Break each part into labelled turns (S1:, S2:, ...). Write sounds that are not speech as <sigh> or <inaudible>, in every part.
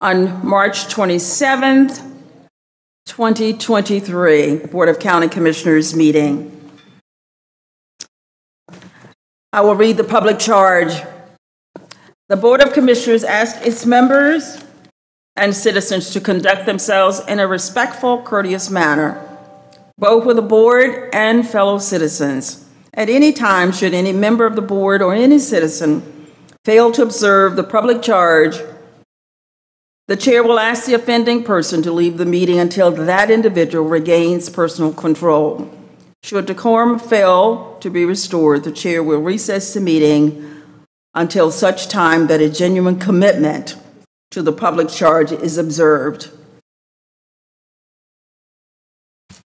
S1: on March 27th, 2023, Board of County Commissioners meeting. I will read the public charge. The Board of Commissioners asks its members and citizens to conduct themselves in a respectful, courteous manner, both with the board and fellow citizens. At any time, should any member of the board or any citizen fail to observe the public charge, the chair will ask the offending person to leave the meeting until that individual regains personal control. Should decorum fail to be restored, the chair will recess the meeting until such time that a genuine commitment to the public charge is observed.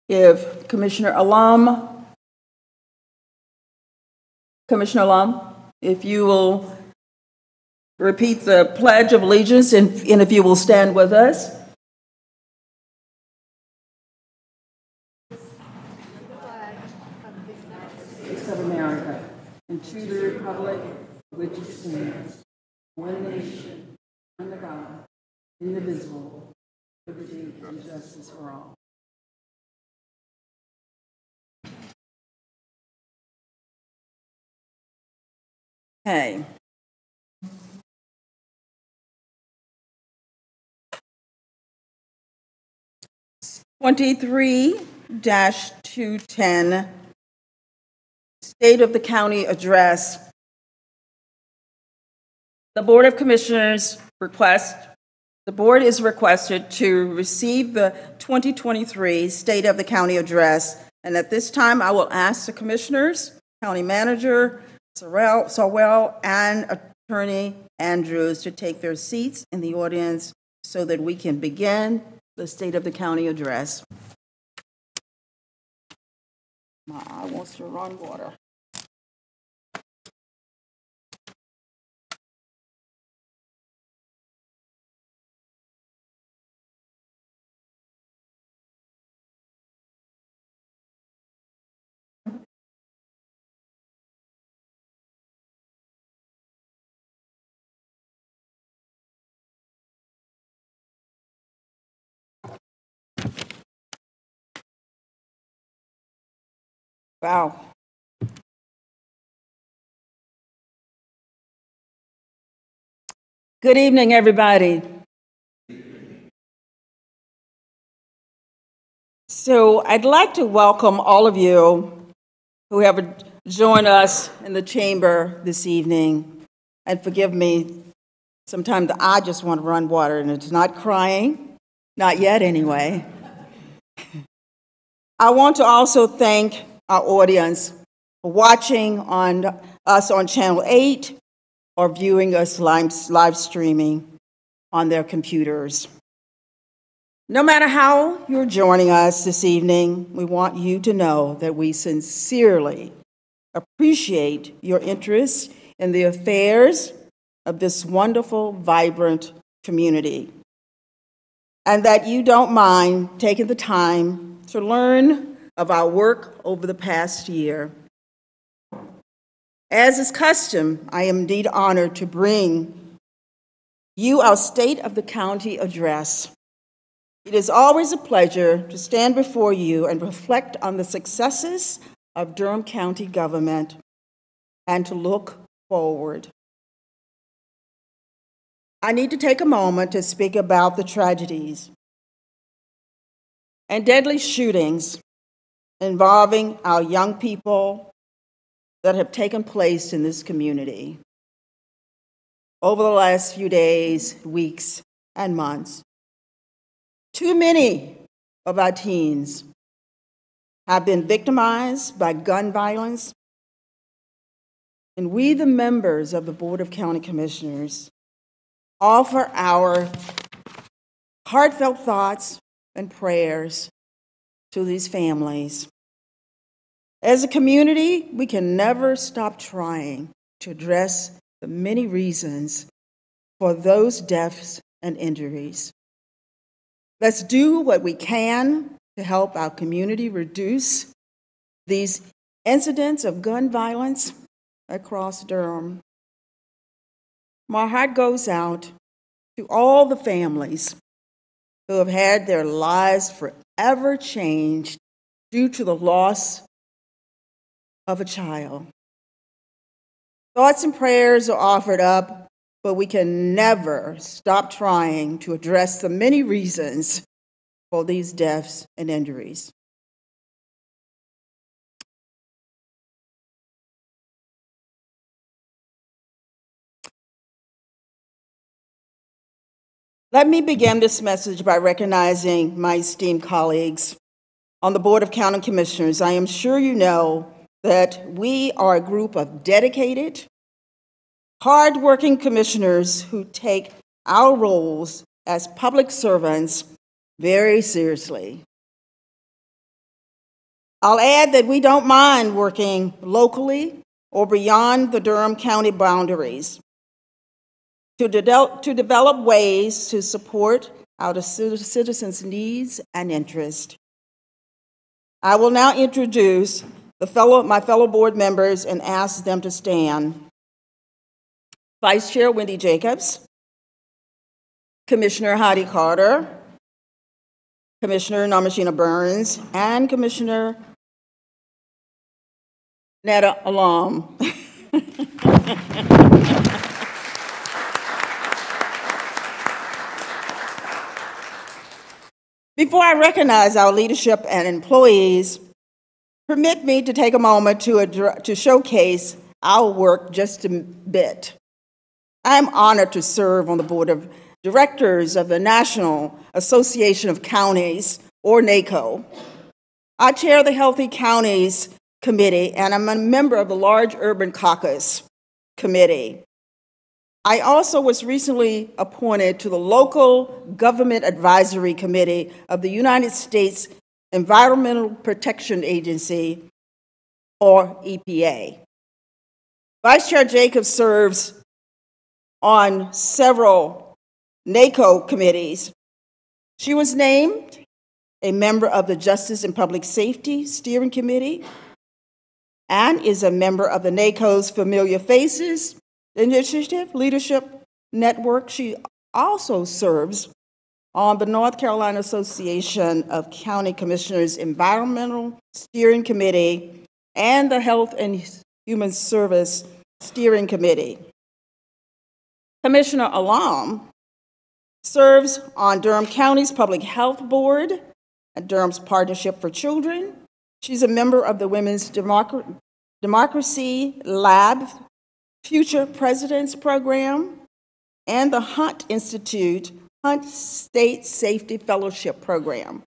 S1: If Commissioner Allam, Commissioner Allam, if you will repeat the Pledge of Allegiance and, and if you will stand with us. of America and to the republic which stands, one nation, under God, indivisible, liberty and justice for all. Okay. Twenty-three two ten, State of the County Address. The Board of Commissioners request, the board is requested to receive the 2023 State of the County Address. And at this time, I will ask the commissioners, county manager, Sorrell, Sawell, and Attorney Andrews to take their seats in the audience so that we can begin the State of the County Address. My eye wants to run water. Wow. Good evening, everybody. So, I'd like to welcome all of you who have joined us in the chamber this evening. And forgive me, sometimes I just want to run water, and it's not crying, not yet anyway. <laughs> I want to also thank our audience watching on us on Channel 8 or viewing us live, live streaming on their computers. No matter how you're joining us this evening, we want you to know that we sincerely appreciate your interest in the affairs of this wonderful, vibrant community, and that you don't mind taking the time to learn of our work over the past year. As is custom, I am indeed honored to bring you our State of the County address. It is always a pleasure to stand before you and reflect on the successes of Durham County government and to look forward. I need to take a moment to speak about the tragedies and deadly shootings involving our young people that have taken place in this community over the last few days, weeks, and months. Too many of our teens have been victimized by gun violence, and we, the members of the Board of County Commissioners, offer our heartfelt thoughts and prayers to these families. As a community, we can never stop trying to address the many reasons for those deaths and injuries. Let's do what we can to help our community reduce these incidents of gun violence across Durham. My heart goes out to all the families who have had their lives forever changed due to the loss of a child. Thoughts and prayers are offered up, but we can never stop trying to address the many reasons for these deaths and injuries. Let me begin this message by recognizing my esteemed colleagues on the Board of County Commissioners. I am sure you know that we are a group of dedicated, hardworking commissioners who take our roles as public servants very seriously. I'll add that we don't mind working locally or beyond the Durham County boundaries to, de- to develop ways to support our citizens' needs and interests. I will now introduce the fellow, my fellow board members and ask them to stand. Vice Chair Wendy Jacobs, Commissioner Heidi Carter, Commissioner Nimasheena Burns, and Commissioner Nida Allam. <laughs> Before I recognize our leadership and employees, permit me to take a moment to, to showcase our work just a bit. I am honored to serve on the board of directors of the National Association of Counties, or NACO. I chair the Healthy Counties Committee, and I'm a member of the Large Urban Caucus Committee. I also was recently appointed to the Local Government Advisory Committee of the United States Environmental Protection Agency, or EPA. Vice Chair Jacobs serves on several NACO committees. She was named a member of the Justice and Public Safety Steering Committee and is a member of the NACO's Familiar Faces Initiative Leadership Network. She also serves on the North Carolina Association of County Commissioners Environmental Steering Committee and the Health and Human Service Steering Committee. Commissioner Allam serves on Durham County's Public Health Board and Durham's Partnership for Children. She's a member of the Women's Democ- Democracy Lab Future Presidents Program, and the Hunt Institute Hunt State Safety Fellowship Program.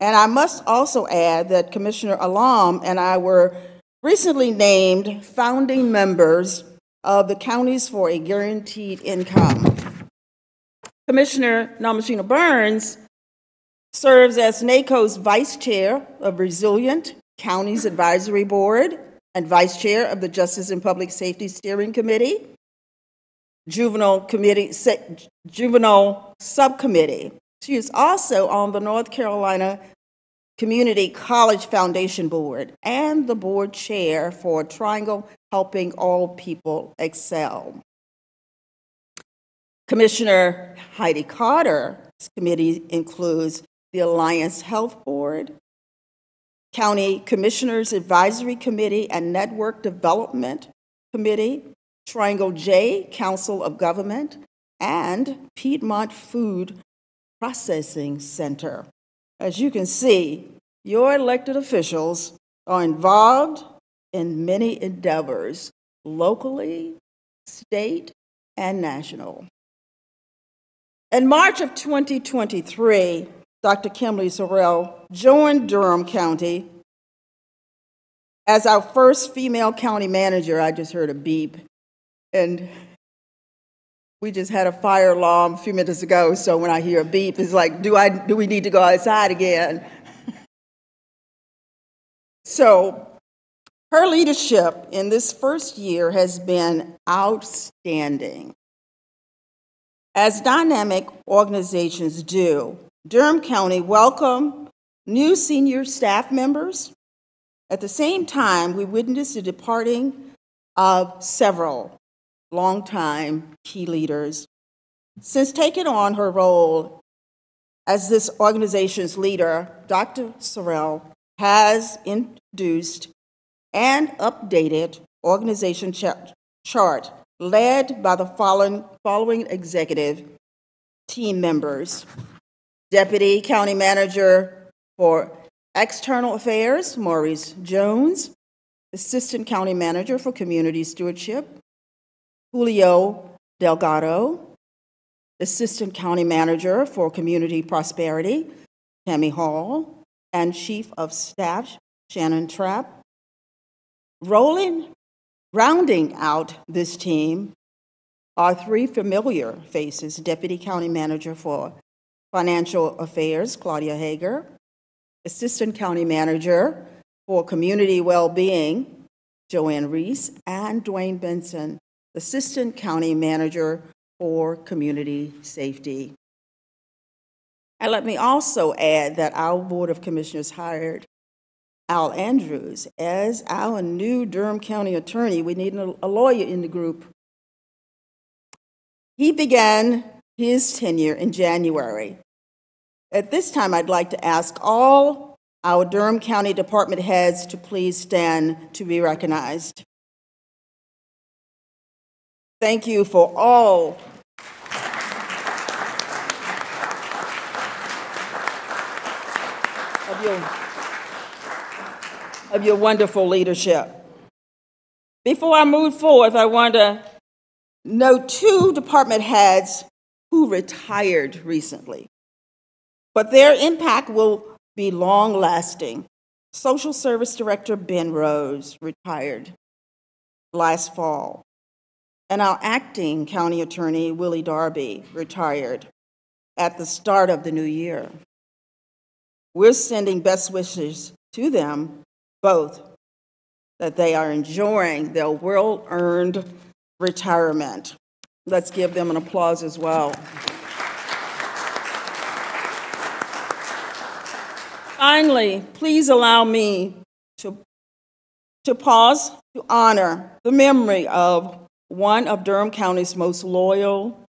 S1: And I must also add that Commissioner Allam and I were recently named founding members of the Counties for a Guaranteed Income. Commissioner Nimasheena Burns serves as NACO's Vice Chair of Resilient Counties Advisory Board and Vice Chair of the Justice and Public Safety Steering Committee, Juvenile Committee, Juvenile Subcommittee. She is also on the North Carolina Community College Foundation Board and the board chair for Triangle Helping All People Excel. Commissioner Heidi Carter's committee includes the Alliance Health Board, County Commissioners Advisory Committee and Network Development Committee, Triangle J Council of Government, and Piedmont Food Processing Center. As you can see, your elected officials are involved in many endeavors locally, state, and national. In March of 2023, Dr. Kimberly Sorrell, joined Durham County as our first female county manager. I just heard a beep, and we just had a fire alarm a few minutes ago. So when I hear a beep, it's like, do I do we need to go outside again? <laughs> so her leadership in this first year has been outstanding. As dynamic organizations do, Durham County welcomed new senior staff members. At the same time, we witnessed the departing of several longtime key leaders. Since taking on her role as this organization's leader, Dr. Sorrell has introduced and updated organization chart led by the following, following executive team members. Deputy County Manager for External Affairs, Maurice Jones. Assistant County Manager for Community Stewardship, Julio Delgado. Assistant County Manager for Community Prosperity, Tammy Hall. And Chief of Staff, Shannon Trapp. Rolling, rounding out this team are three familiar faces Deputy County Manager for Financial Affairs, Claudia Hager, Assistant County Manager for Community Well-Being, Joanne Reese, and Dwayne Benson, Assistant County Manager for Community Safety. And let me also add that our Board of Commissioners hired Al Andrews as our new Durham County Attorney. We need a lawyer in the group. He began his tenure in January. At this time, I'd like to ask all our Durham County Department heads to please stand to be recognized. Thank you for all of your of your wonderful leadership. Before I move forward, I want to note two department heads who retired recently, but their impact will be long lasting. Social Service Director Ben Rose retired last fall, and our acting county attorney Willie Darby retired at the start of the new year. We're sending best wishes to them both that they are enjoying their well earned retirement. Let's give them an applause as well. Finally, please allow me to, to pause to honor the memory of one of Durham County's most loyal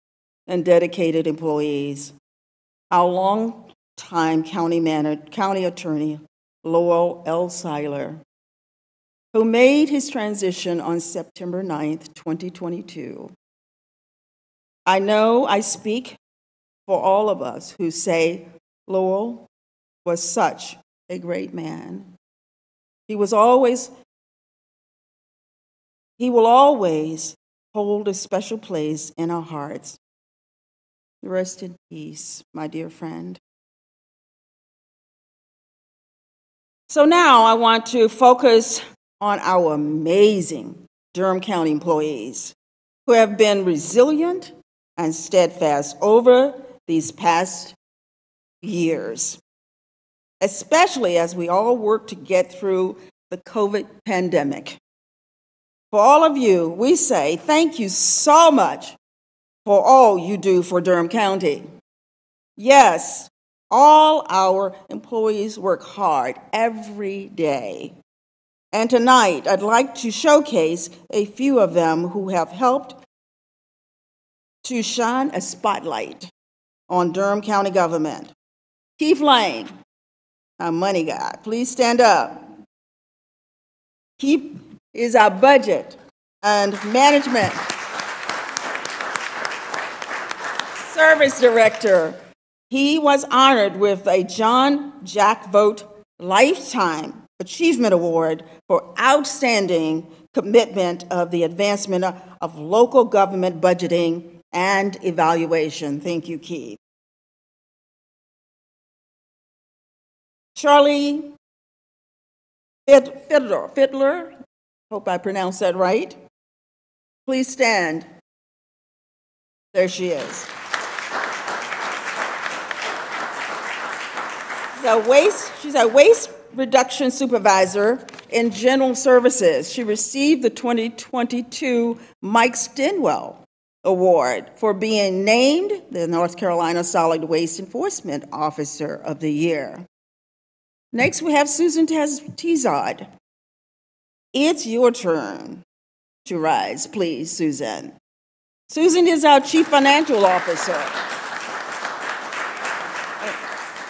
S1: and dedicated employees, our longtime county, manager, county attorney, Lowell L. Siler, who made his transition on September 9th, 2022. I know I speak for all of us who say Lowell was such a great man. He was always, he will always hold a special place in our hearts. Rest in peace, my dear friend. So now I want to focus on our amazing Durham County employees who have been resilient and steadfast over these past years, especially as we all work to get through the COVID pandemic. For all of you, we say thank you so much for all you do for Durham County. Yes, all our employees work hard every day. And tonight, I'd like to showcase a few of them who have helped to shine a spotlight on Durham County government. Keith Lane, our money guy, please stand up. Keith is our budget and management service director he was honored with a John Jack Vogt Lifetime Achievement Award for outstanding commitment of the advancement of local government budgeting and evaluation. Thank you, Keith. Charlie Fiddler, Fiddler, hope I pronounced that right. Please stand. There she is. a waste, she's a waste reduction supervisor in general services. She received the 2022 Mike Stinwell Award for being named the North Carolina Solid Waste Enforcement Officer of the Year. Next, we have Susan Tizard. It's your turn to rise, please, Susan. Susan is our Chief Financial Officer.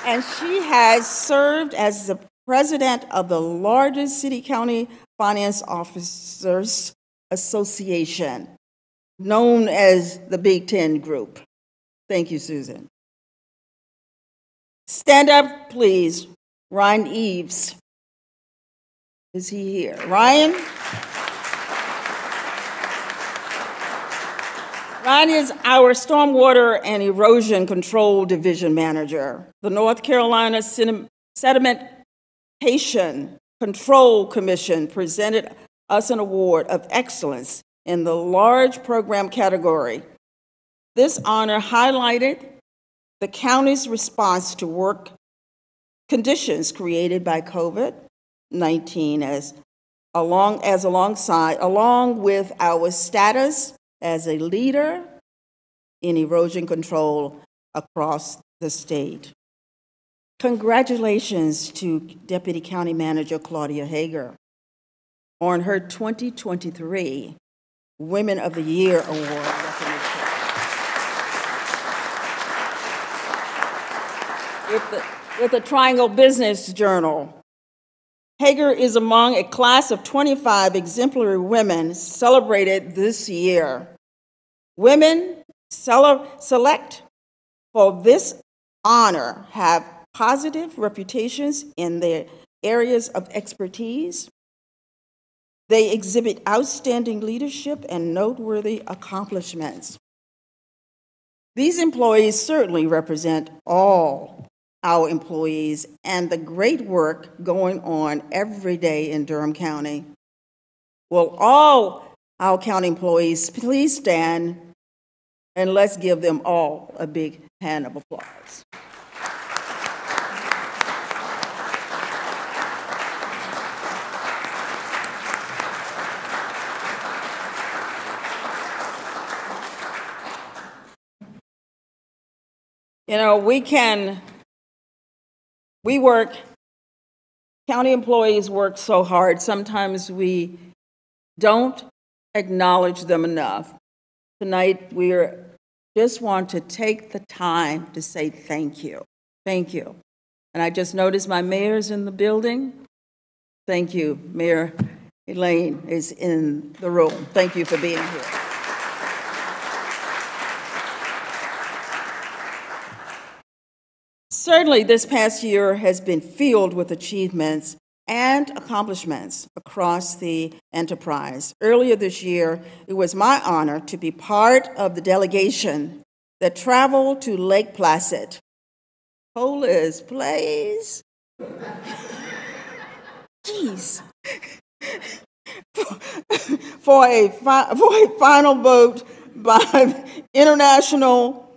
S1: And she has served as the president of the largest city county finance officers association, known as the Big Ten Group. Thank you, Susan. Stand up, please. Ryan Eves. Is he here? Ryan? Ryan is our Stormwater and Erosion Control Division Manager. The North Carolina Sedimentation Control Commission presented us an award of excellence in the large program category. This honor highlighted the county's response to work conditions created by COVID 19 as along as alongside along with our status as a leader in erosion control across the state. Congratulations to Deputy County Manager Claudia Hager on her 2023 Women of the Year Award. With the, with the Triangle Business Journal, Hager is among a class of 25 exemplary women celebrated this year. Women select for this honor have positive reputations in their areas of expertise. They exhibit outstanding leadership and noteworthy accomplishments. These employees certainly represent all our employees and the great work going on every day in Durham County. Will all our county employees please stand and let's give them all a big hand of applause. You know, we can we work, county employees work so hard, sometimes we don't acknowledge them enough. Tonight, we just want to take the time to say thank you. Thank you. And I just noticed my mayor's in the building. Thank you. Mayor Elaine is in the room. Thank you for being here. Certainly, this past year has been filled with achievements and accomplishments across the enterprise. Earlier this year, it was my honor to be part of the delegation that traveled to Lake Placid. Police, please. Jeez. for, a fi- for a final vote by International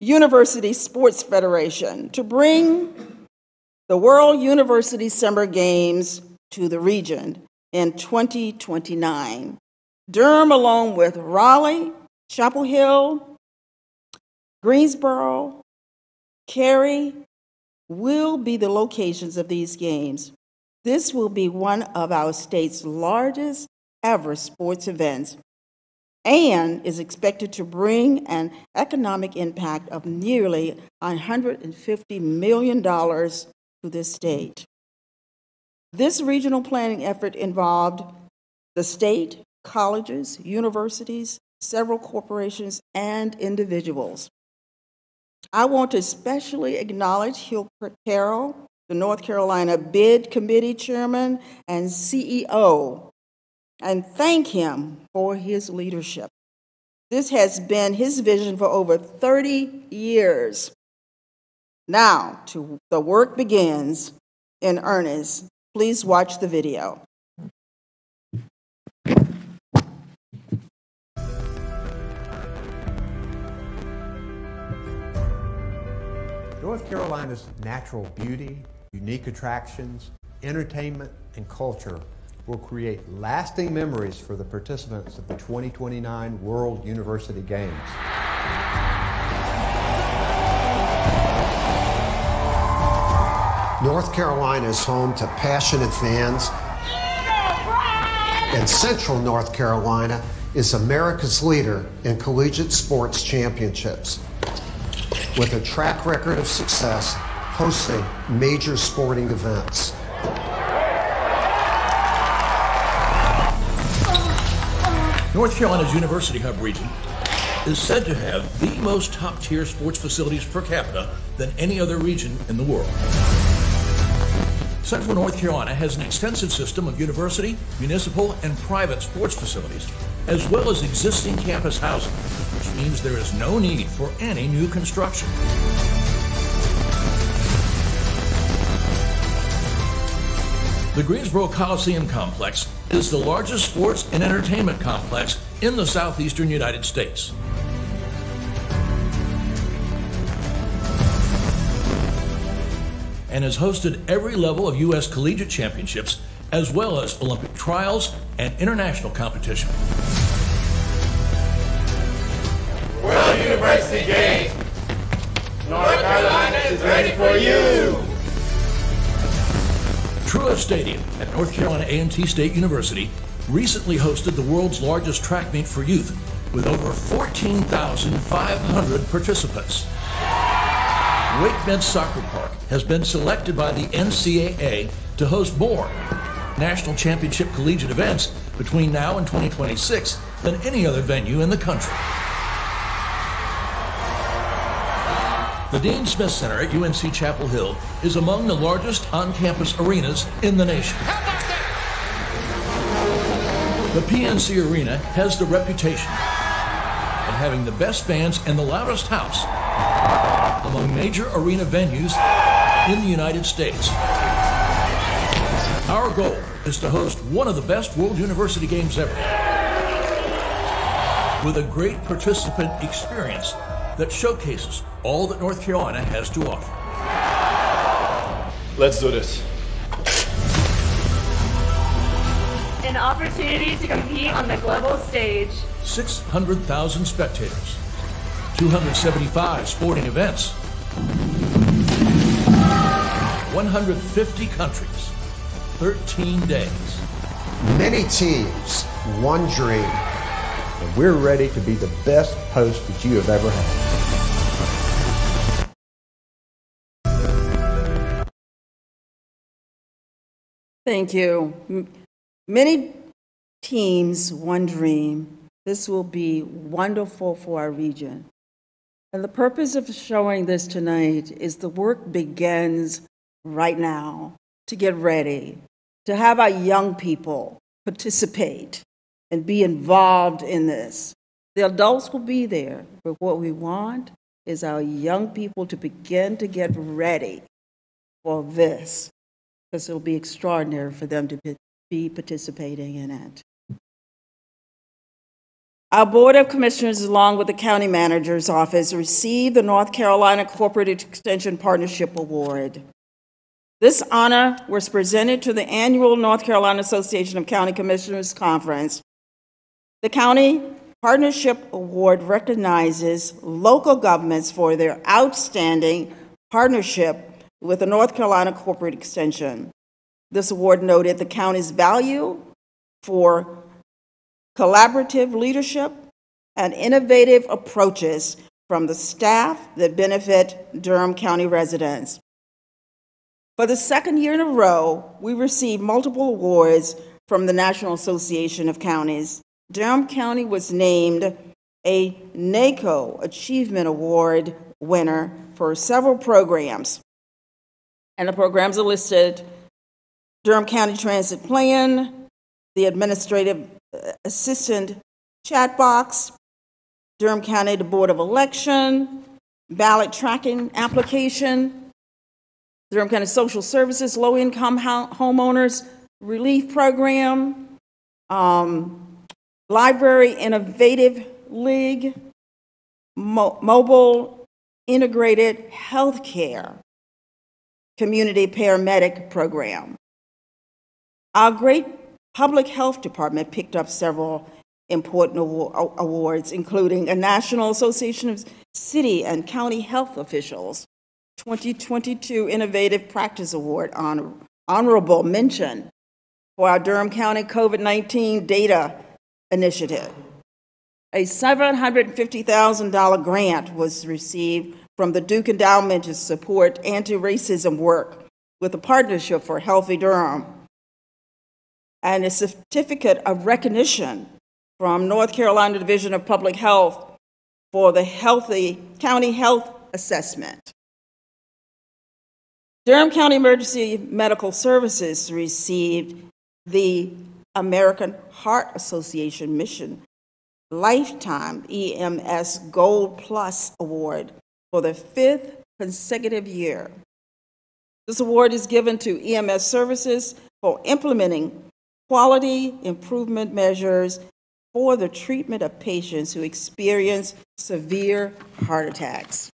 S1: University Sports Federation to bring the World University Summer Games to the region in 2029. Durham, along with Raleigh, Chapel Hill, Greensboro, Cary, will be the locations of these games. This will be one of our state's largest ever sports events and is expected to bring an economic impact of nearly $150 million to this state. This regional planning effort involved the state, colleges, universities, several corporations, and individuals. I want to especially acknowledge Hill Carrow, the North Carolina Bid Committee Chairman and CEO and thank him for his leadership. This has been his vision for over 30 years. Now, to the work begins in earnest. Please watch the video.
S2: North Carolina's natural beauty, unique attractions, entertainment, and culture will create lasting memories for the participants of the 2029 World University Games.
S3: North Carolina is home to passionate fans, and Central North Carolina is America's leader in collegiate sports championships with a track record of success hosting major sporting events.
S4: North Carolina's University Hub region is said to have the most top tier sports facilities per capita than any other region in the world. Central North Carolina has an extensive system of university, municipal, and private sports facilities, as well as existing campus housing, which means there is no need for any new construction. The Greensboro Coliseum Complex is the largest sports and entertainment complex in the southeastern United States. And has hosted every level of U.S. collegiate championships as well as Olympic trials and international competition.
S5: World University Games! North Carolina is ready for you!
S4: Truist Stadium at North Carolina A&T State University recently hosted the world's largest track meet for youth with over 14,500 participants. WakeMed Soccer Park has been selected by the NCAA to host more national championship collegiate events between now and 2026 than any other venue in the country. The Dean Smith Center at UNC Chapel Hill is among the largest on campus arenas in the nation. The PNC Arena has the reputation of having the best fans and the loudest house among major arena venues in the United States. Our goal is to host one of the best World University Games ever with a great participant experience that showcases all that North Carolina has to offer.
S5: Let's do this.
S6: An opportunity to compete on the global stage.
S4: 600,000 spectators, 275 sporting events, 150 countries, 13 days.
S3: Many teams, one dream.
S2: And we're ready to be the best host that you have ever had.
S1: Thank you. Many teams, one dream. This will be wonderful for our region. And the purpose of showing this tonight is the work begins right now to get ready, to have our young people participate and be involved in this. The adults will be there, but what we want is our young people to begin to get ready for this, because it'll be extraordinary for them to be- be participating in it. Our Board of Commissioners, along with the County Manager's Office, received the North Carolina Cooperative Extension Partnership Award. This honor was presented to the annual North Carolina Association of County Commissioners Conference. The County Partnership Award recognizes local governments for their outstanding partnership with the North Carolina Cooperative Extension. This award noted the county's value for collaborative leadership and innovative approaches from the staff that benefit Durham County residents. For the second year in a row, we received multiple awards from the National Association of Counties. Durham County was named a NACO Achievement Award winner for several programs. And the programs are listed. Durham County Transit Plan, the Administrative uh, Assistant Chatbot, Durham County the Board of Election, Ballot Tracking Application, Durham County Social Services Low Income Homeowners Relief Program, um, Library Innovative League, Mo- Mobile Integrated Healthcare Community Paramedic Program. Our great public health department picked up several important awards, including a National Association of City and County Health Officials 2022 Innovative Practice Award honor, honorable mention for our Durham County COVID 19 data initiative, A $750,000 grant was received from the Duke Endowment to support anti-racism work with the Partnership for Healthy Durham, and a certificate of recognition from North Carolina Division of Public Health for the Healthy County Health Assessment. Durham County Emergency Medical Services received the American Heart Association Mission Lifeline EMS Gold Plus Award for the fifth consecutive year. This award is given to EMS services for implementing quality improvement measures for the treatment of patients who experience severe heart attacks.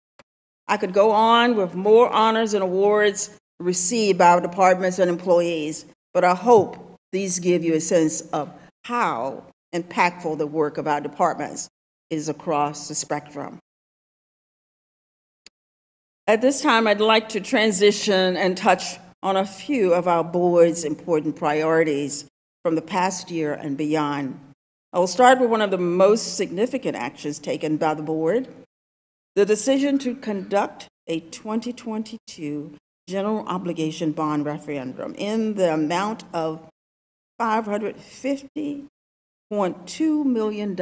S1: I could go on with more honors and awards received by our departments and employees, but I hope these give you a sense of how impactful the work of our departments is across the spectrum. At this time, I'd like to transition and touch on a few of our board's important priorities from the past year and beyond. I will start with one of the most significant actions taken by the board the decision to conduct a 2022 general obligation bond referendum in the amount of $550.2 million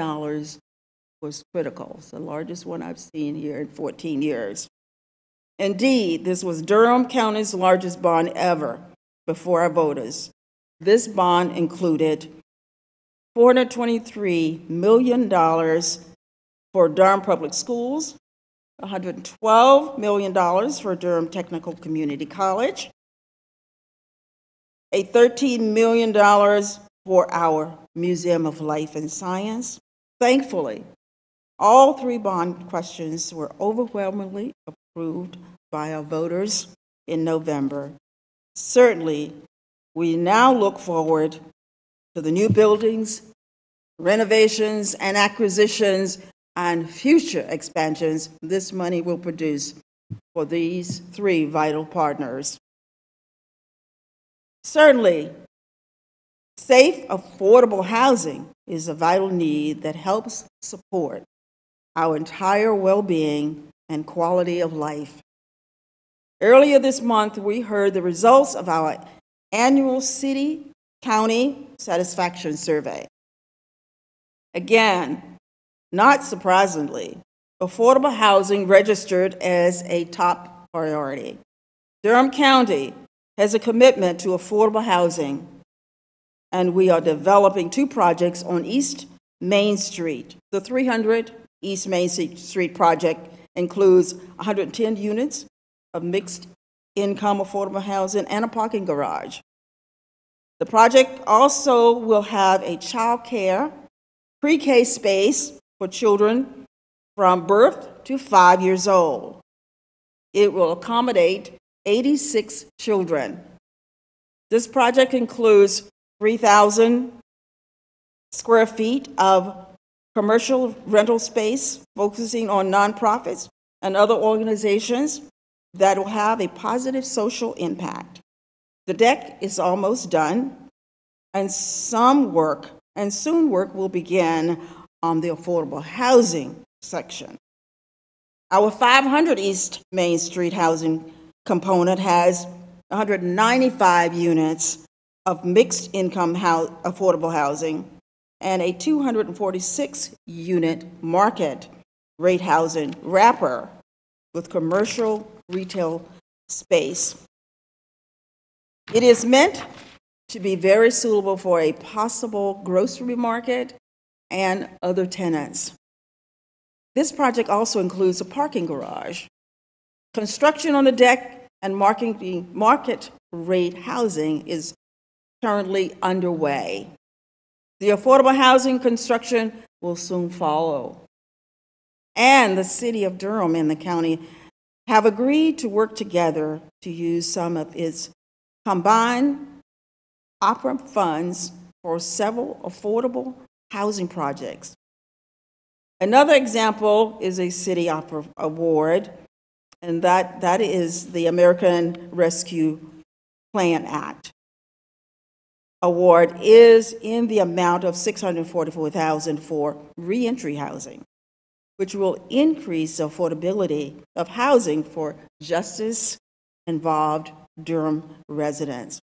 S1: was critical. It's the largest one I've seen here in 14 years. Indeed, this was Durham County's largest bond ever before our voters. This bond included $423 million for Durham Public Schools, $112 million for Durham Technical Community College, a $13 million for our Museum of Life and Science. Thankfully, all three bond questions were overwhelmingly approved by our voters in November. Certainly, we now look forward to the new buildings, renovations, and acquisitions and future expansions this money will produce for these three vital partners. Certainly, safe, affordable housing is a vital need that helps support our entire well being and quality of life. Earlier this month, we heard the results of our annual city county satisfaction survey. Again, not surprisingly, affordable housing registered as a top priority. Durham County has a commitment to affordable housing, and we are developing two projects on East Main Street. The 300 East Main Street project includes 110 units of mixed income affordable housing and a parking garage. The project also will have a child care pre K space for children from birth to five years old. It will accommodate 86 children. This project includes 3,000 square feet of commercial rental space focusing on nonprofits and other organizations that will have a positive social impact. The deck is almost done, and some work and soon work will begin on the affordable housing section. Our 500 East Main Street housing component has 195 units of mixed income affordable housing and a 246 unit market rate housing wrapper with commercial retail space. It is meant to be very suitable for a possible grocery market and other tenants. This project also includes a parking garage. Construction on the deck and market rate housing is currently underway. The affordable housing construction will soon follow. And the city of Durham and the county have agreed to work together to use some of its combined ARPA funds for several affordable housing projects. Another example is a city ARPA award, and that, that is the American Rescue Plan Act. Award is in the amount of 644000 for reentry housing, which will increase affordability of housing for justice-involved Durham residents.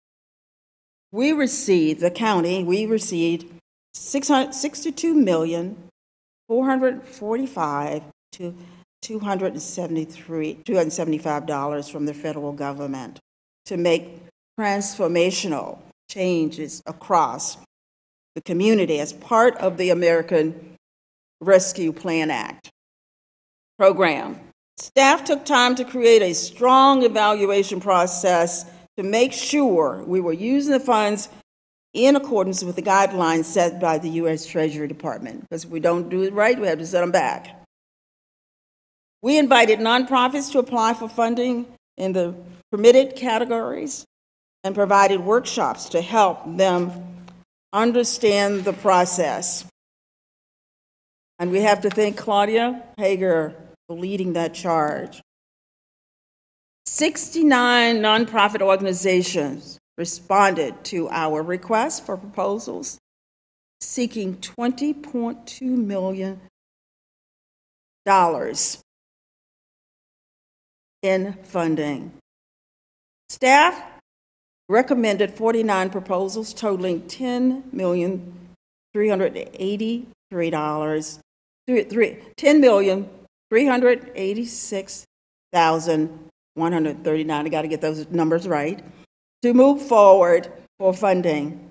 S1: We received, the county, we received 62 million, 445 to 273, $275 from the federal government to make transformational changes across the community as part of the American Rescue Plan Act program. Staff took time to create a strong evaluation process to make sure we were using the funds in accordance with the guidelines set by the U.S. Treasury Department. Because if we don't do it right, we have to set them back. We invited nonprofits to apply for funding in the permitted categories and provided workshops to help them understand the process. And we have to thank Claudia Hager for leading that charge. 69 nonprofit organizations responded to our request for proposals seeking $20.2 million in funding. Staff recommended 49 proposals totaling $10,383, $10,386,139, I got to get those numbers right, to move forward for funding.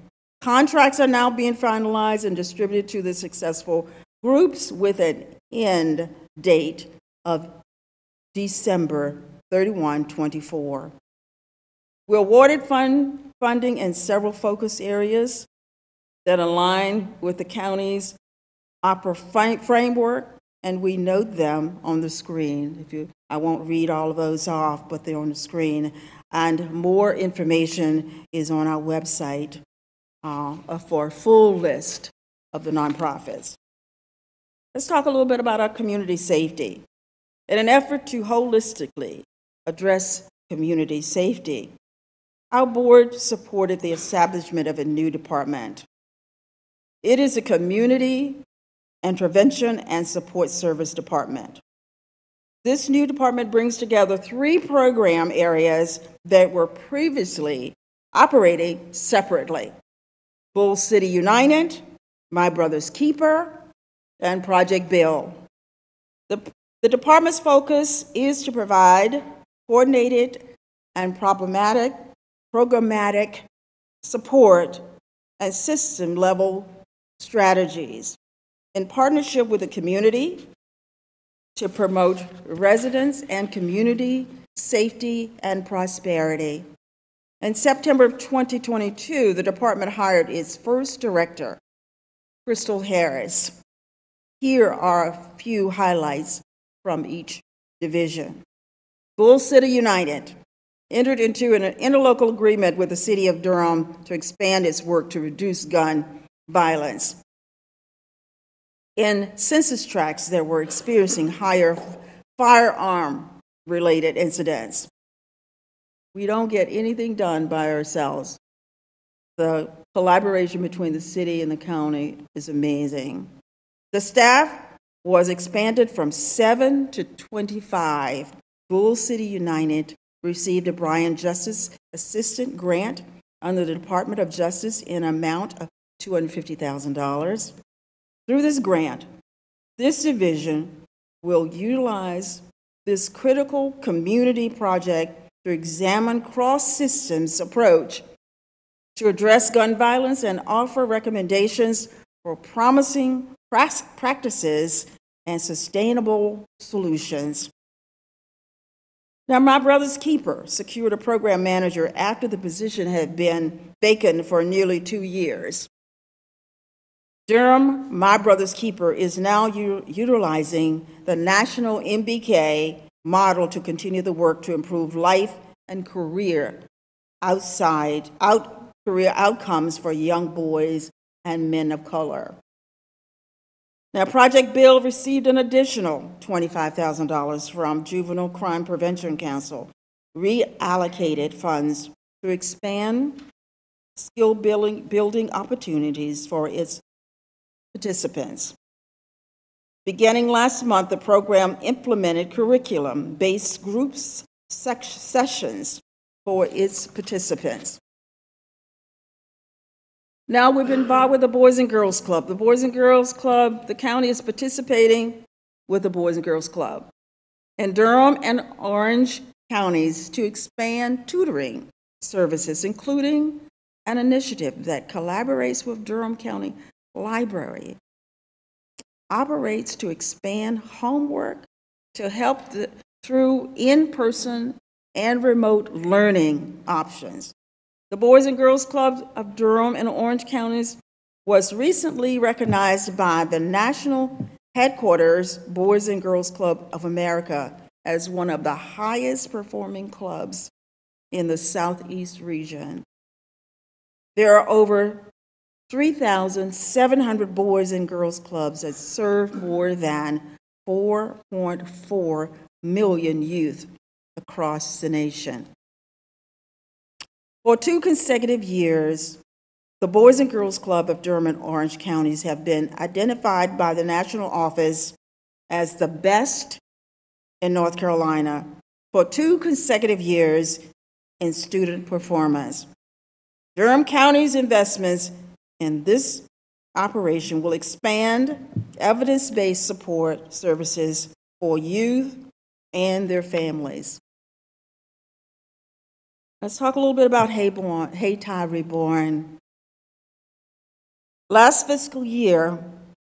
S1: Contracts are now being finalized and distributed to the successful groups with an end date of December 31, 24. We awarded fund, funding in several focus areas that align with the county's ARPA framework, and we note them on the screen. If you, I won't read all of those off, but they're on the screen. And more information is on our website uh, for a full list of the nonprofits. Let's talk a little bit about our community safety. In an effort to holistically address community safety, our board supported the establishment of a new department. It is a community and prevention and support service department. This new department brings together three program areas that were previously operating separately Bull City United, My Brother's Keeper, and Project BUILD. The the department's focus is to provide coordinated and problematic, programmatic support and system level strategies in partnership with the community to promote residents and community safety and prosperity. In September of 2022, the department hired its first director, Crystal Harris. Here are a few highlights from each division. Bull City United entered into an interlocal agreement with the city of Durham to expand its work to reduce gun violence. In census tracts that were experiencing higher firearm related incidents. We don't get anything done by ourselves. The collaboration between the city and the county is amazing. The staff was expanded from 7 to 25. Bull City United received a Byrne Justice Assistant Grant under the Department of Justice in an amount of $250,000. Through this grant, this division will utilize this critical community project to examine cross-systems approach to address gun violence and offer recommendations for promising practices and sustainable solutions. Now, my brother's keeper secured a program manager after the position had been vacant for nearly two years. Durham, my brother's keeper, is now utilizing the national MBK model to continue the work to improve life and career outside out career outcomes for young boys and men of color. Now, Project BUILD received an additional $25,000 from Juvenile Crime Prevention Council, reallocated funds to expand skill building, building opportunities for its participants. Beginning last month, the program implemented curriculum-based groups sessions for its participants. Now we've been involved with the Boys and Girls Club. The Boys and Girls Club, the county is participating with the Boys and Girls Club. In Durham and Orange counties to expand tutoring services, including an initiative that collaborates with Durham County Library, operates to expand homework to help the, through in-person and remote learning options. The Boys and Girls Club of Durham and Orange counties was recently recognized by the National Headquarters Boys and Girls Club of America as one of the highest performing clubs in the Southeast region. There are over 3,700 boys and girls clubs that serve more than 4.4 million youth across the nation. For two consecutive years, the Boys and Girls Club of Durham and Orange counties have been identified by the National Office as the best in North Carolina for two consecutive years in student performance. Durham County's investments in this operation will expand evidence based support services for youth and their families. Let's talk a little bit about Hayti Reborn. Last fiscal year,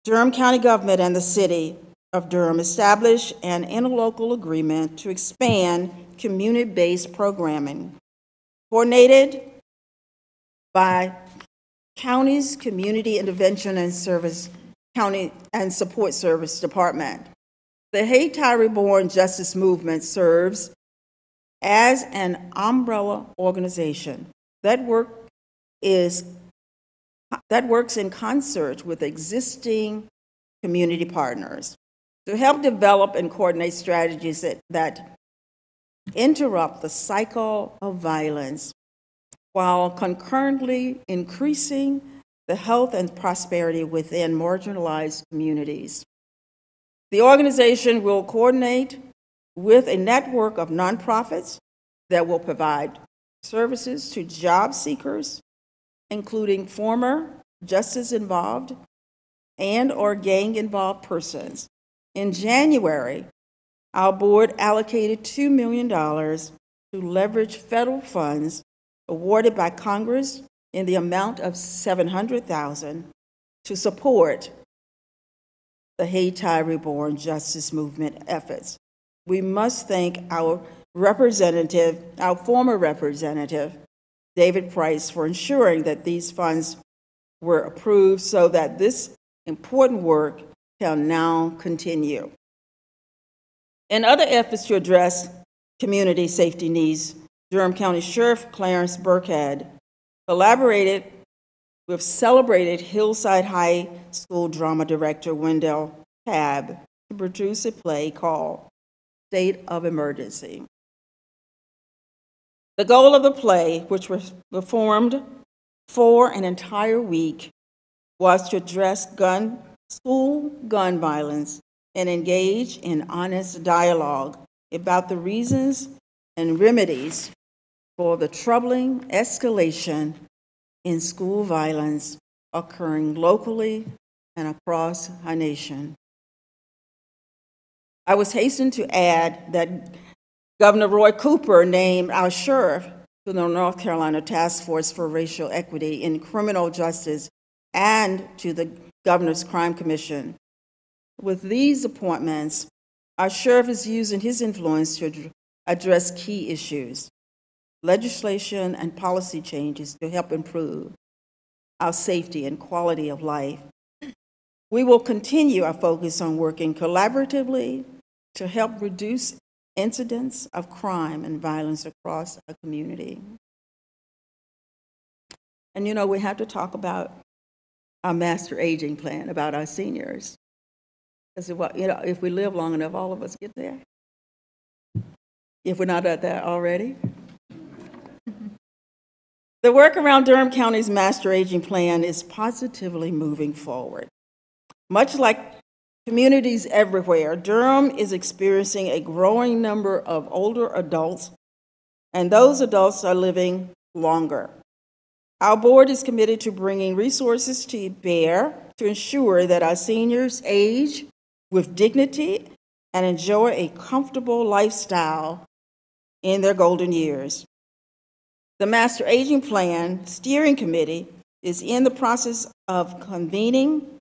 S1: Durham County government and the city of Durham established an interlocal agreement to expand community-based programming coordinated by county's community intervention and service county and support service department. The Hayti Reborn Justice Movement serves as an umbrella organization that work is that works in concert with existing community partners to help develop and coordinate strategies that, that interrupt the cycle of violence while concurrently increasing the health and prosperity within marginalized communities. The organization will coordinate with a network of nonprofits that will provide services to job seekers, including former justice involved and or gang involved persons. In January, our board allocated $2 million to leverage federal funds awarded by Congress in the amount of 700,000 to support the Hayti Reborn Justice Movement efforts we must thank our representative, our former representative, David Price, for ensuring that these funds were approved so that this important work can now continue. In other efforts to address community safety needs, Durham County Sheriff Clarence Birkhead collaborated with celebrated Hillside High School drama director Wendell Tabb to produce a play called state of emergency. The goal of the play, which was performed for an entire week, was to address gun, school gun violence and engage in honest dialogue about the reasons and remedies for the troubling escalation in school violence occurring locally and across our nation. I was hastened to add that Governor Roy Cooper named our sheriff to the North Carolina Task Force for Racial Equity in Criminal Justice and to the Governor's Crime Commission. With these appointments, our sheriff is using his influence to address key issues, legislation and policy changes to help improve our safety and quality of life. We will continue our focus on working collaboratively to help reduce incidents of crime and violence across our community. And you know, we have to talk about our master aging plan, about our seniors. Because you know, if we live long enough, all of us get there. If we're not at that already. <laughs> The work around Durham County's master aging plan is positively moving forward. Much like communities everywhere, Durham is experiencing a growing number of older adults, and those adults are living longer. Our board is committed to bringing resources to bear to ensure that our seniors age with dignity and enjoy a comfortable lifestyle in their golden years. The Master Aging Plan Steering Committee is in the process of convening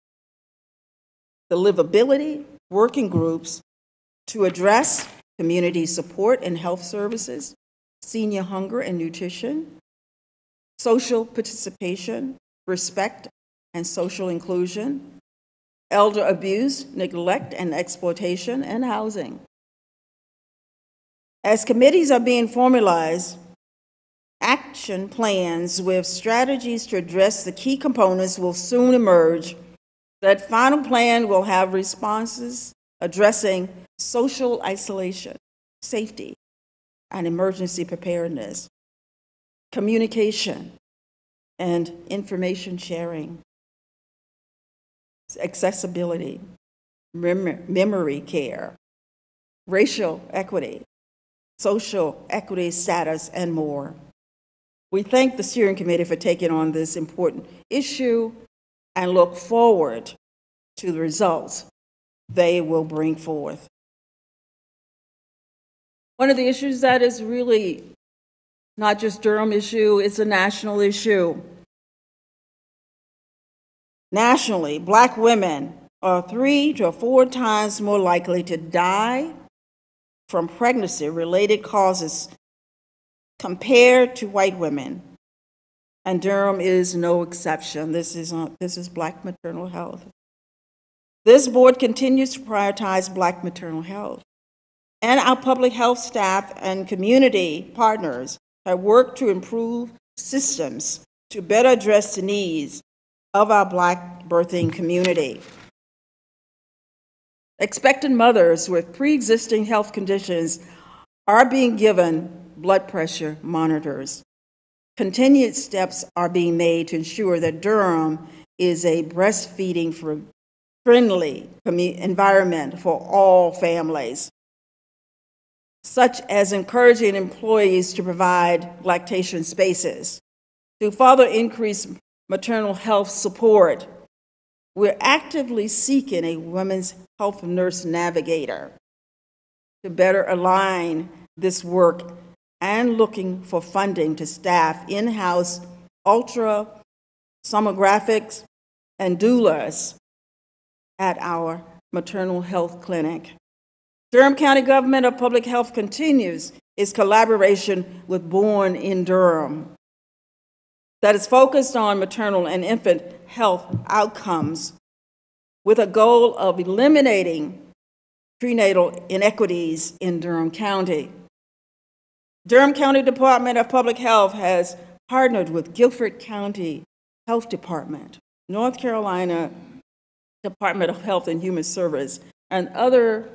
S1: the livability working groups to address community support and health services, senior hunger and nutrition, social participation, respect and social inclusion, elder abuse, neglect and exploitation, and housing. As committees are being formalized, action plans with strategies to address the key components will soon emerge. That final plan will have responses addressing social isolation, safety, and emergency preparedness, communication, and information sharing, accessibility, mem- memory care, racial equity, social equity status, and more. We thank the steering committee for taking on this important issue and look forward to the results they will bring forth. One of the issues that is really not just Durham issue, it's a national issue. Nationally, black women are three to four times more likely to die from pregnancy related causes compared to white women. And Durham is no exception. This is, uh, this is black maternal health. This board continues to prioritize black maternal health. And our public health staff and community partners have worked to improve systems to better address the needs of our black birthing community. Expectant mothers with pre existing health conditions are being given blood pressure monitors. Continued steps are being made to ensure that Durham is a breastfeeding friendly environment for all families, such as encouraging employees to provide lactation spaces. To further increase maternal health support, we're actively seeking a women's health nurse navigator to better align this work and looking for funding to staff in house ultra sonographics and doulas at our maternal health clinic. Durham County Government of Public Health continues its collaboration with Born in Durham that is focused on maternal and infant health outcomes with a goal of eliminating prenatal inequities in Durham County. Durham County Department of Public Health has partnered with Guilford County Health Department, North Carolina Department of Health and Human Service, and other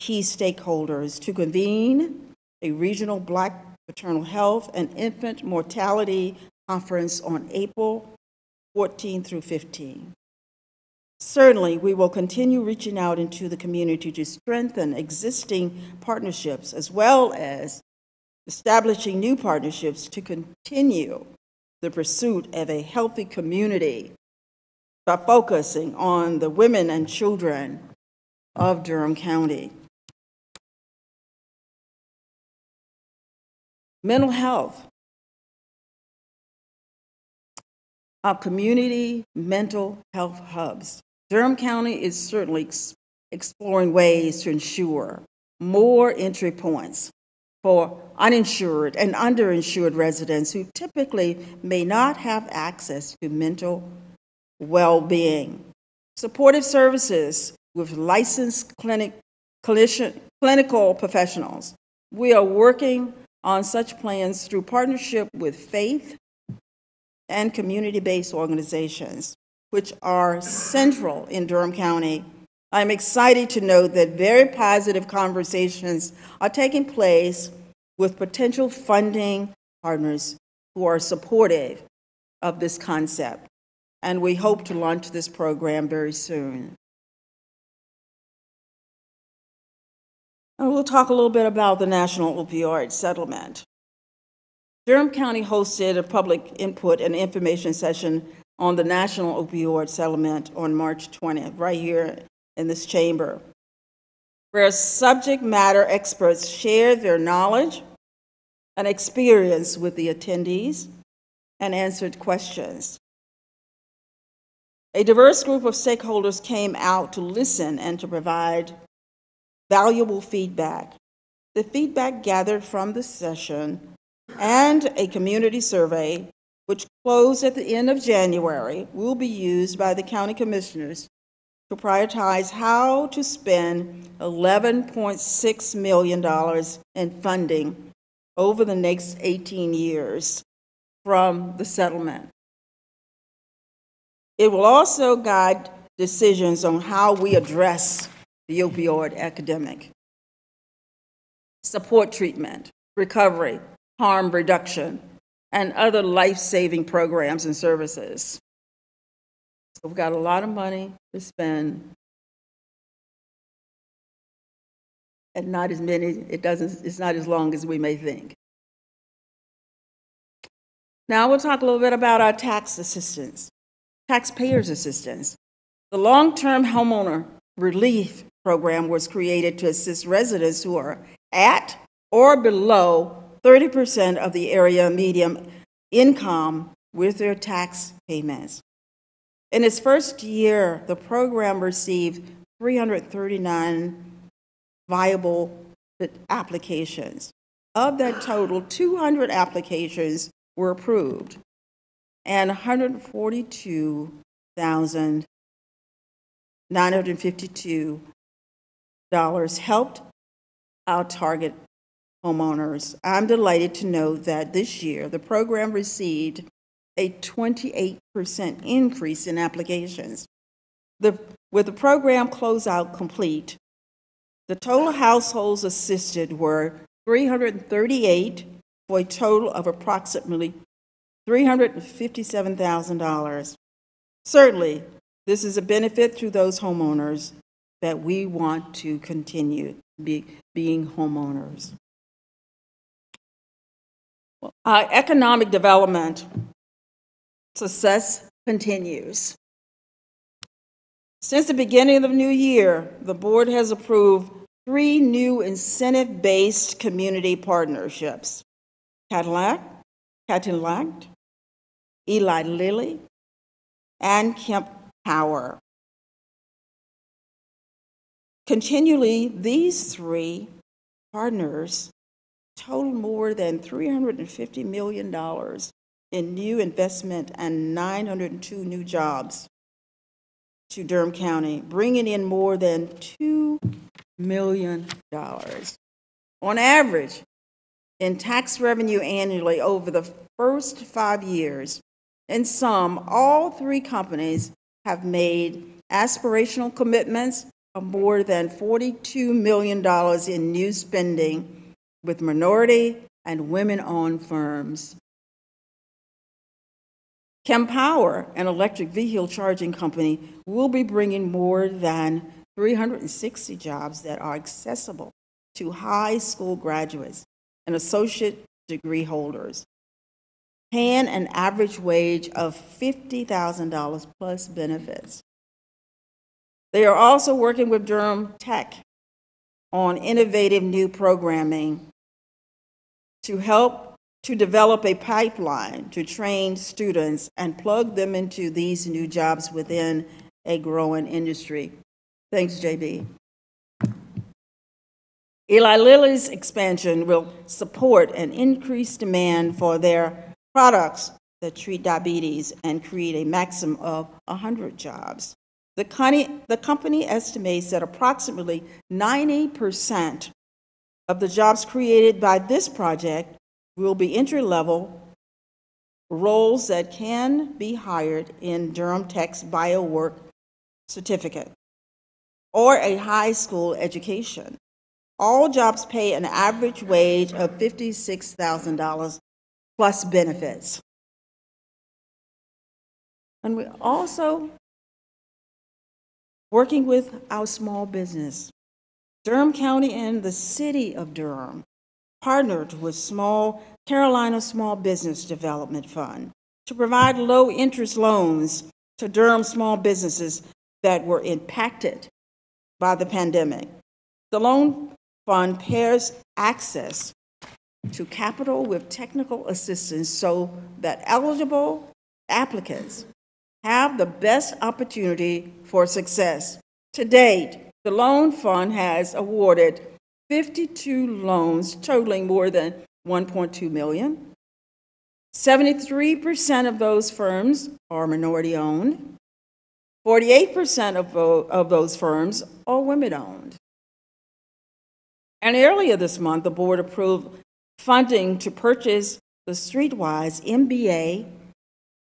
S1: key stakeholders to convene a regional Black maternal health and infant mortality conference on April 14 through 15. Certainly, we will continue reaching out into the community to strengthen existing partnerships as well as establishing new partnerships to continue the pursuit of a healthy community by focusing on the women and children of Durham County. Mental health. Our community mental health hubs. Durham County is certainly exploring ways to ensure more entry points for uninsured and underinsured residents who typically may not have access to mental well being. Supportive services with licensed clinic, clinician, clinical professionals. We are working on such plans through partnership with faith and community based organizations, which are central in Durham County I'm excited to note that very positive conversations are taking place with potential funding partners who are supportive of this concept, and we hope to launch this program very soon. And we'll talk a little bit about the national opioid settlement. Durham County hosted a public input and information session on the national opioid settlement on March 20th, right here in this chamber, where subject matter experts shared their knowledge and experience with the attendees and answered questions. A diverse group of stakeholders came out to listen and to provide valuable feedback. The feedback gathered from the session and a community survey, which closed at the end of January, will be used by the county commissioners to prioritize how to spend $11.6 million in funding over the next 18 years from the settlement. It will also guide decisions on how we address the opioid epidemic, support treatment, recovery, harm reduction, and other life saving programs and services. So we've got a lot of money to spend. And not as many, it doesn't, it's not as long as we may think. Now we'll talk a little bit about our tax assistance, taxpayers assistance. The long-term homeowner relief program was created to assist residents who are at or below 30% of the area median income with their tax payments. In its first year, the program received 339 viable applications. Of that total, 200 applications were approved, and 142,952 dollars helped our target homeowners. I'm delighted to know that this year the program received a 28% increase in applications. The, with the program closeout complete, the total households assisted were 338 for a total of approximately $357,000. Certainly, this is a benefit to those homeowners that we want to continue be, being homeowners. Our economic development success continues. Since the beginning of the new year, the board has approved three new incentive based community partnerships Cadillac, Cadillac, Eli Lilly, and Kemp Power. Continually, these three partners total more than $350 million in new investment and 902 new jobs to Durham County, bringing in more than $2 million. On average, in tax revenue annually over the first five years. In sum, all three companies have made aspirational commitments of more than $42 million in new spending with minority and women owned firms. Power, an electric vehicle charging company, will be bringing more than 360 jobs that are accessible to high school graduates and associate degree holders, paying an average wage of $50,000 plus benefits. They are also working with Durham Tech on innovative new programming to help to develop a pipeline to train students and plug them into these new jobs within a growing industry. Thanks, JB. Eli Lilly's expansion will support an increased demand for their products that treat diabetes and create a maximum of 100 jobs. The, the company estimates that approximately 90% of the jobs created by this project will be entry level roles that can be hired in Durham Tech's BioWork certificate or a high school education. All jobs pay an average wage of $56,000 plus benefits. And we're also working with our small business. Durham County and the City of Durham partnered with Small Carolina Small Business Development Fund to provide low-interest loans to Durham small businesses that were impacted by the pandemic. The loan fund pairs access to capital with technical assistance so that eligible applicants have the best opportunity for success. To date, the loan fund has awarded 52 loans totaling more than 1.2 million. 73% of those firms are minority owned. 48% of, of those firms are women owned. And earlier this month, the board approved funding to purchase the Streetwise MBA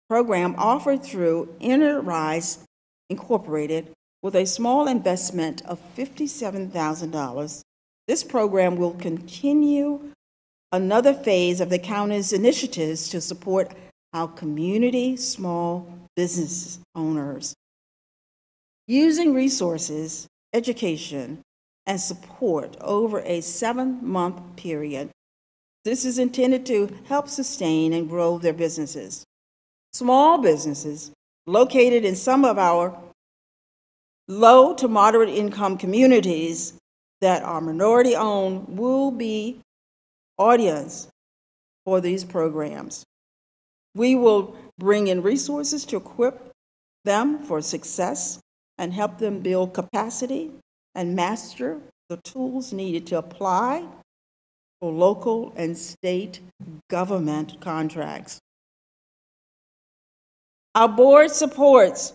S1: program offered through Enterprise Incorporated with a small investment of $57,000. This program will continue another phase of the county's initiatives to support our community small business owners. Using resources, education, and support over a seven month period. This is intended to help sustain and grow their businesses. Small businesses located in some of our low to moderate income communities that are minority owned will be audience for these programs. We will bring in resources to equip them for success and help them build capacity and master the tools needed to apply for local and state government contracts. Our board supports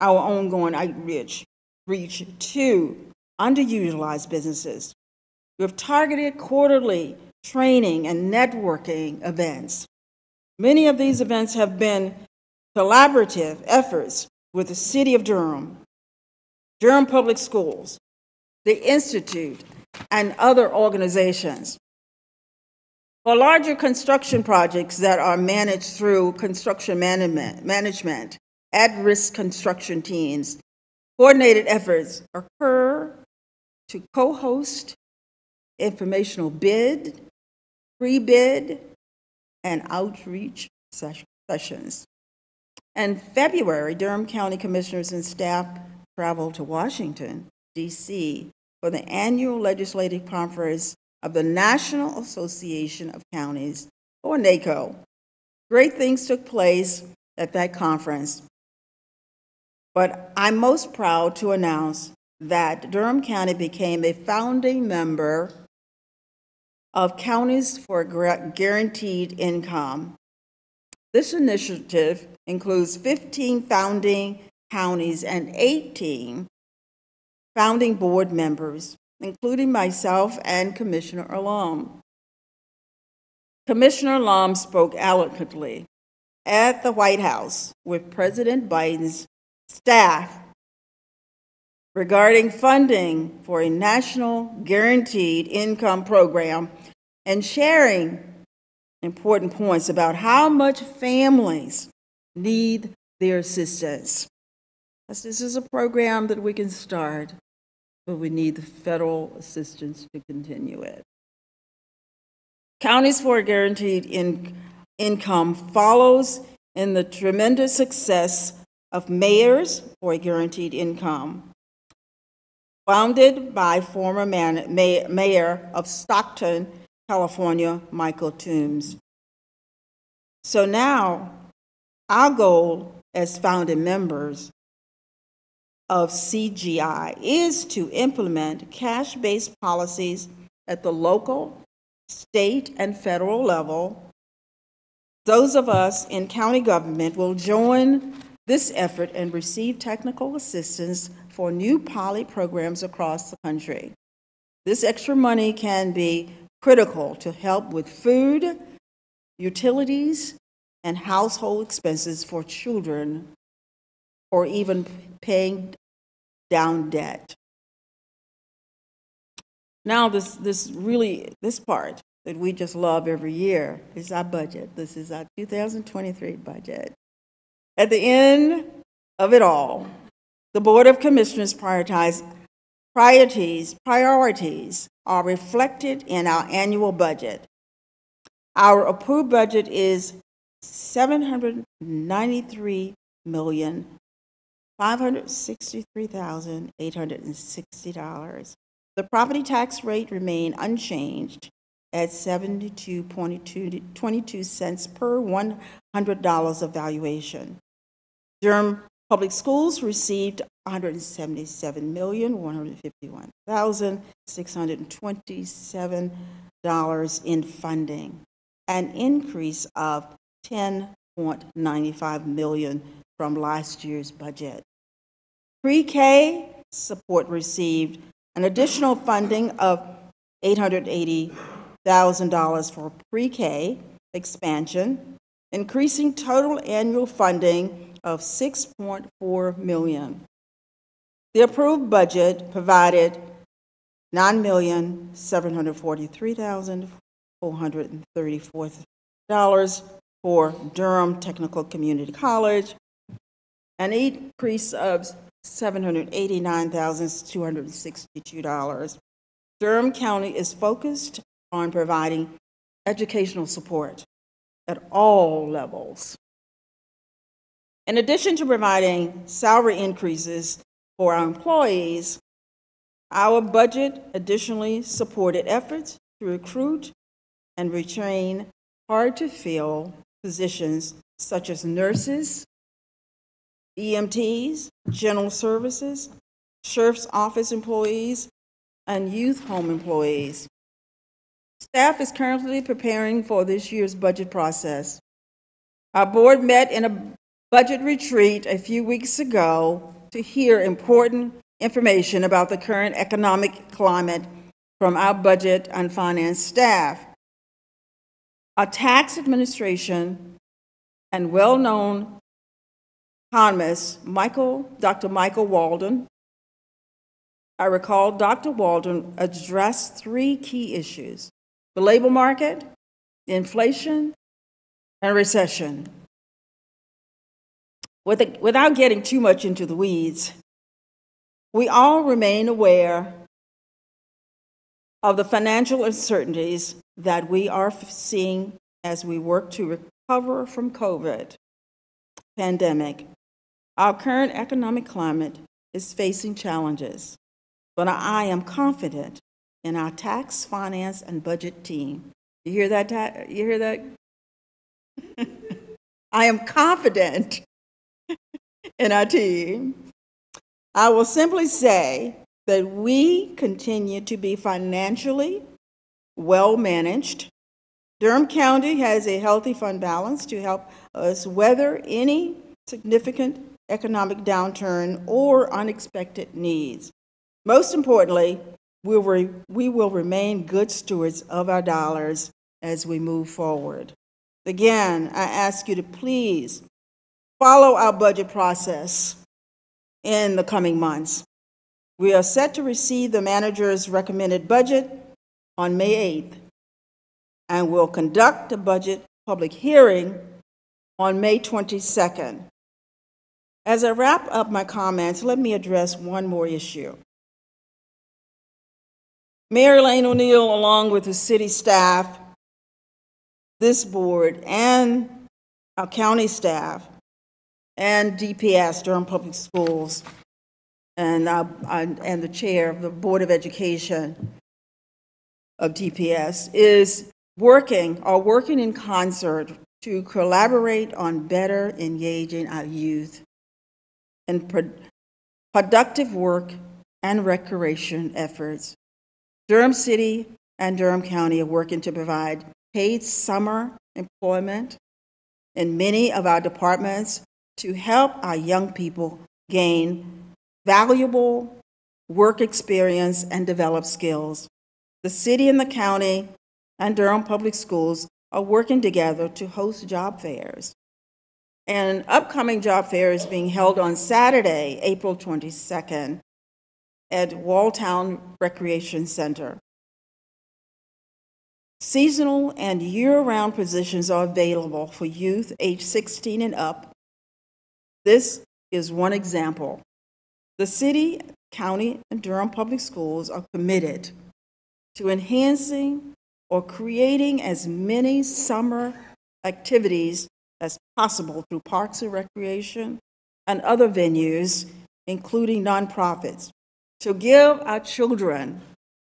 S1: our ongoing outreach reach to underutilized businesses. We've targeted quarterly training and networking events. Many of these events have been collaborative efforts with the City of Durham, Durham Public Schools, the Institute, and other organizations. For larger construction projects that are managed through construction management, management at-risk construction teams, coordinated efforts occur to co-host informational bid, pre-bid, and outreach sessions. In February, Durham County Commissioners and staff traveled to Washington, D.C. for the annual legislative conference of the National Association of Counties, or NACO. Great things took place at that conference, but I'm most proud to announce that Durham County became a founding member of Counties for Guaranteed Income. This initiative includes 15 founding counties and 18 founding board members, including myself and Commissioner Allam. Commissioner Allam spoke eloquently at the White House with President Biden's staff regarding funding for a national guaranteed income program and sharing important points about how much families need their assistance. This is a program that we can start, but we need the federal assistance to continue it. Counties for Guaranteed in Income follows in the tremendous success of Mayors for a Guaranteed Income founded by former man, may, mayor of Stockton, California, Michael Tubbs. So now, our goal as founding members of CGI is to implement cash based policies at the local, state, and federal level. Those of us in county government will join this effort and receive technical assistance for new pilot programs across the country. This extra money can be critical to help with food, utilities, and household expenses for children, or even paying down debt. Now, this, this really, this part, that we just love every year is our budget. This is our 2023 budget. At the end of it all, the Board of Commissioners prioritize priorities, priorities are reflected in our annual budget. Our approved budget is $793 million, $563,860. The property tax rate remained unchanged at 72.22 cents per $100 of valuation. Durham Public Schools received $177,151,627 in funding, an increase of 10.95 million from last year's budget. Pre-K support received an additional funding of $880,000 for pre-K expansion, increasing total annual funding of 6.4 million. The approved budget provided $9,743,434 for Durham Technical Community College, an increase of $789,262. Durham County is focused on providing educational support at all levels. In addition to providing salary increases for our employees, our budget additionally supported efforts to recruit and retrain hard-to-fill positions such as nurses, EMTs, general services, sheriff's office employees, and youth home employees. Staff is currently preparing for this year's budget process. Our board met in a budget retreat a few weeks ago to hear important information about the current economic climate from our budget and finance staff. Our tax administration and well-known economist, Michael, Dr. Michael Walden, I recall Dr. Walden addressed three key issues, the labor market, inflation, and recession. Without getting too much into the weeds, we all remain aware of the financial uncertainties that we are seeing as we work to recover from COVID pandemic. Our current economic climate is facing challenges, but I am confident in our tax, finance, and budget team. You hear that? You hear that? <laughs> I am confident team. I will simply say that we continue to be financially well managed. Durham County has a healthy fund balance to help us weather any significant economic downturn or unexpected needs. Most importantly, we will, we will remain good stewards of our dollars as we move forward. Again, I ask you to please follow our budget process in the coming months. We are set to receive the manager's recommended budget on May 8th and will conduct a budget public hearing on May 22nd. As I wrap up my comments, let me address one more issue. Mayor Elaine O'Neal, along with the city staff, this board, and our county staff, and DPS, Durham Public Schools, and, uh, and the chair of the Board of Education of DPS, is working, are working in concert to collaborate on better engaging our youth in pro productive work and recreation efforts. Durham City and Durham County are working to provide paid summer employment in many of our departments to help our young people gain valuable work experience and develop skills. The city and the county and Durham Public Schools are working together to host job fairs. An upcoming job fair is being held on Saturday, April 22nd at Walltown Recreation Center. Seasonal and year-round positions are available for youth age 16 and up. This is one example. The city, county, and Durham Public Schools are committed to enhancing or creating as many summer activities as possible through parks and recreation and other venues, including nonprofits, to give our children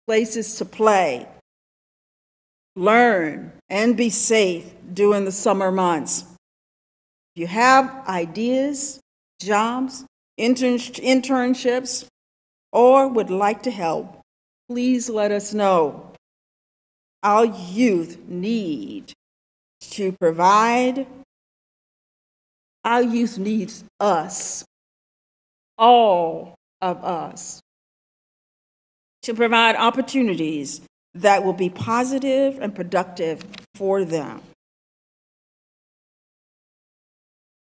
S1: places to play, learn, and be safe during the summer months. If you have ideas, jobs, intern- internships, or would like to help, please let us know. Our youth need to provide, our youth needs us, all of us, to provide opportunities that will be positive and productive for them.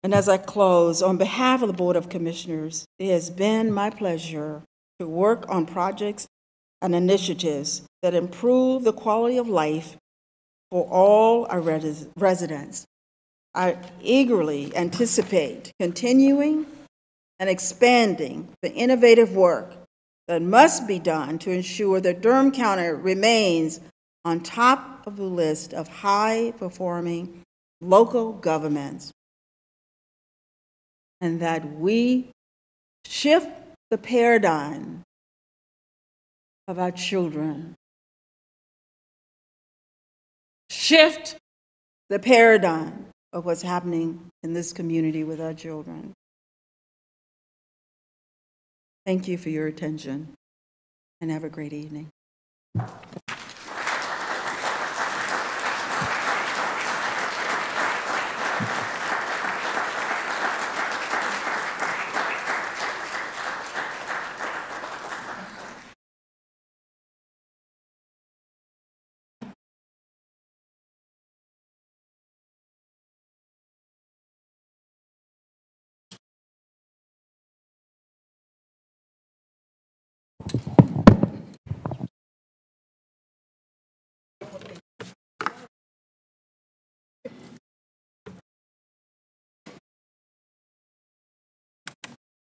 S1: And as I close, on behalf of the Board of Commissioners, it has been my pleasure to work on projects and initiatives that improve the quality of life for all our res- residents. I eagerly anticipate continuing and expanding the innovative work that must be done to ensure that Durham County remains on top of the list of high-performing local governments and that we shift the paradigm of our children. Shift the paradigm of what's happening in this community with our children. Thank you for your attention and have a great evening.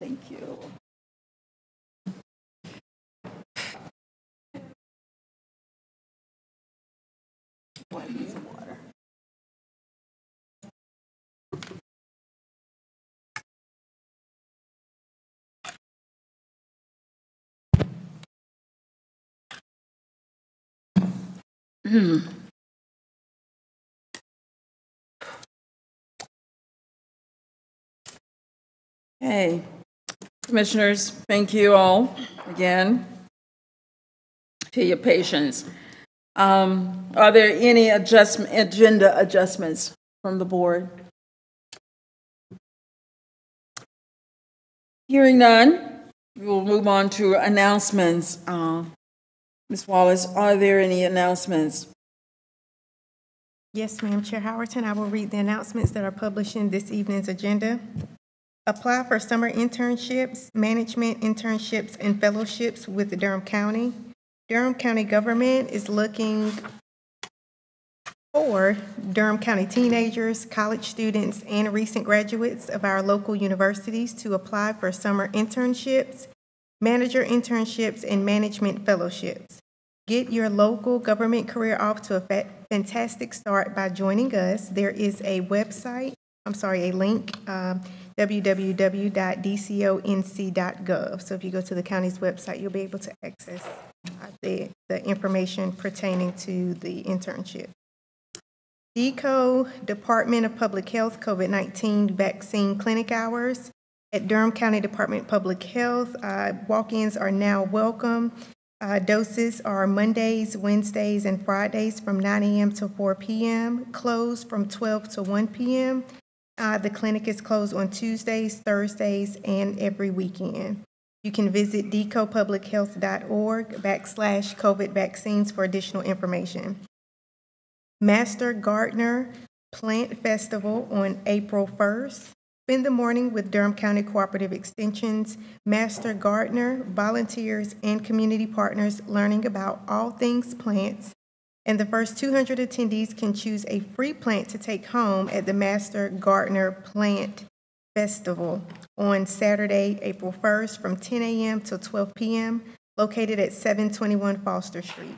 S1: Thank you. Water. Hmm. Hey, Commissioners, thank you all again for your patience. Um, Are there any adjustment, agenda adjustments from the board? Hearing none, we will move on to announcements. Uh, Ms. Wallace, are there any announcements?
S7: Yes, ma'am, Chair Howerton, I will read the announcements that are published in this evening's agenda. Apply for summer internships, management internships, and fellowships with the Durham County. Durham County government is looking for Durham County teenagers, college students, and recent graduates of our local universities to apply for summer internships, manager internships, and management fellowships. Get your local government career off to a fantastic start by joining us. There is a website, I'm sorry, a link, um, www.dconc.gov. So if you go to the county's website, you'll be able to access uh, the, the information pertaining to the internship. DECO Department of Public Health COVID-19 Vaccine Clinic Hours at Durham County Department of Public Health. uh, Walk-ins are now welcome. Uh, Doses are Mondays, Wednesdays, and Fridays from 9 a.m. to 4 p.m., closed from 12 to 1 p.m. Uh, The clinic is closed on Tuesdays, Thursdays, and every weekend. You can visit decopublichealth.org backslash COVID vaccines for additional information. Master Gardener Plant Festival on April 1st. Spend the morning with Durham County Cooperative Extension's Master Gardener, volunteers, and community partners learning about all things plants, And the first 200 attendees can choose a free plant to take home at the Master Gardener Plant Festival on Saturday, April 1st, from 10 a.m. till 12 p.m., located at 721 Foster Street.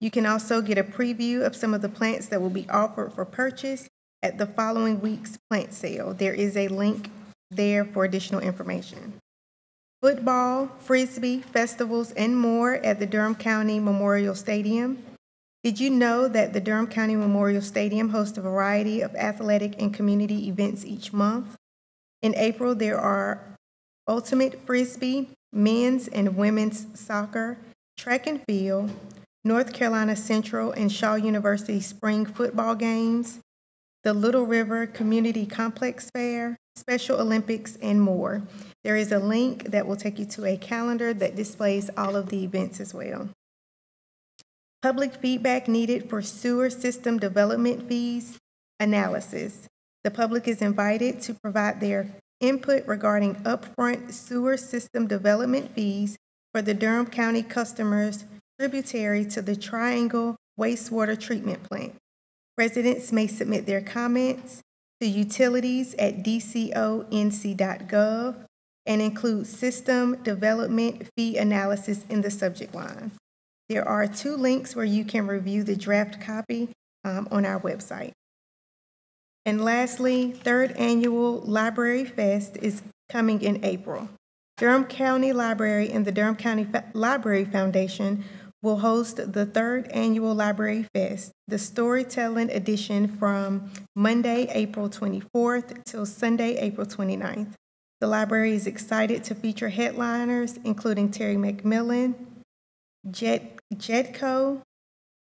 S7: You can also get a preview of some of the plants that will be offered for purchase at the following week's plant sale. There is a link there for additional information. Football, frisbee, festivals, and more at the Durham County Memorial Stadium. Did you know that the Durham County Memorial Stadium hosts a variety of athletic and community events each month? In April, there are ultimate frisbee, men's and women's soccer, track and field, North Carolina Central and Shaw University spring football games, the Little River Community Complex Fair, Special Olympics, and more. There is a link that will take you to a calendar that displays all of the events as well. Public feedback needed for sewer system development fees analysis. The public is invited to provide their input regarding upfront sewer system development fees for the Durham County customers tributary to the Triangle wastewater treatment plant. Residents may submit their comments to utilities at dconc.gov and include system development fee analysis in the subject line. There are two links where you can review the draft copy um, on our website. And lastly, third annual Library Fest is coming in April. Durham County Library and the Durham County Library Foundation will host the third annual Library Fest, the storytelling edition from Monday, April 24th till Sunday, April 29th. The library is excited to feature headliners including Terry McMillan, Jet, Jetco,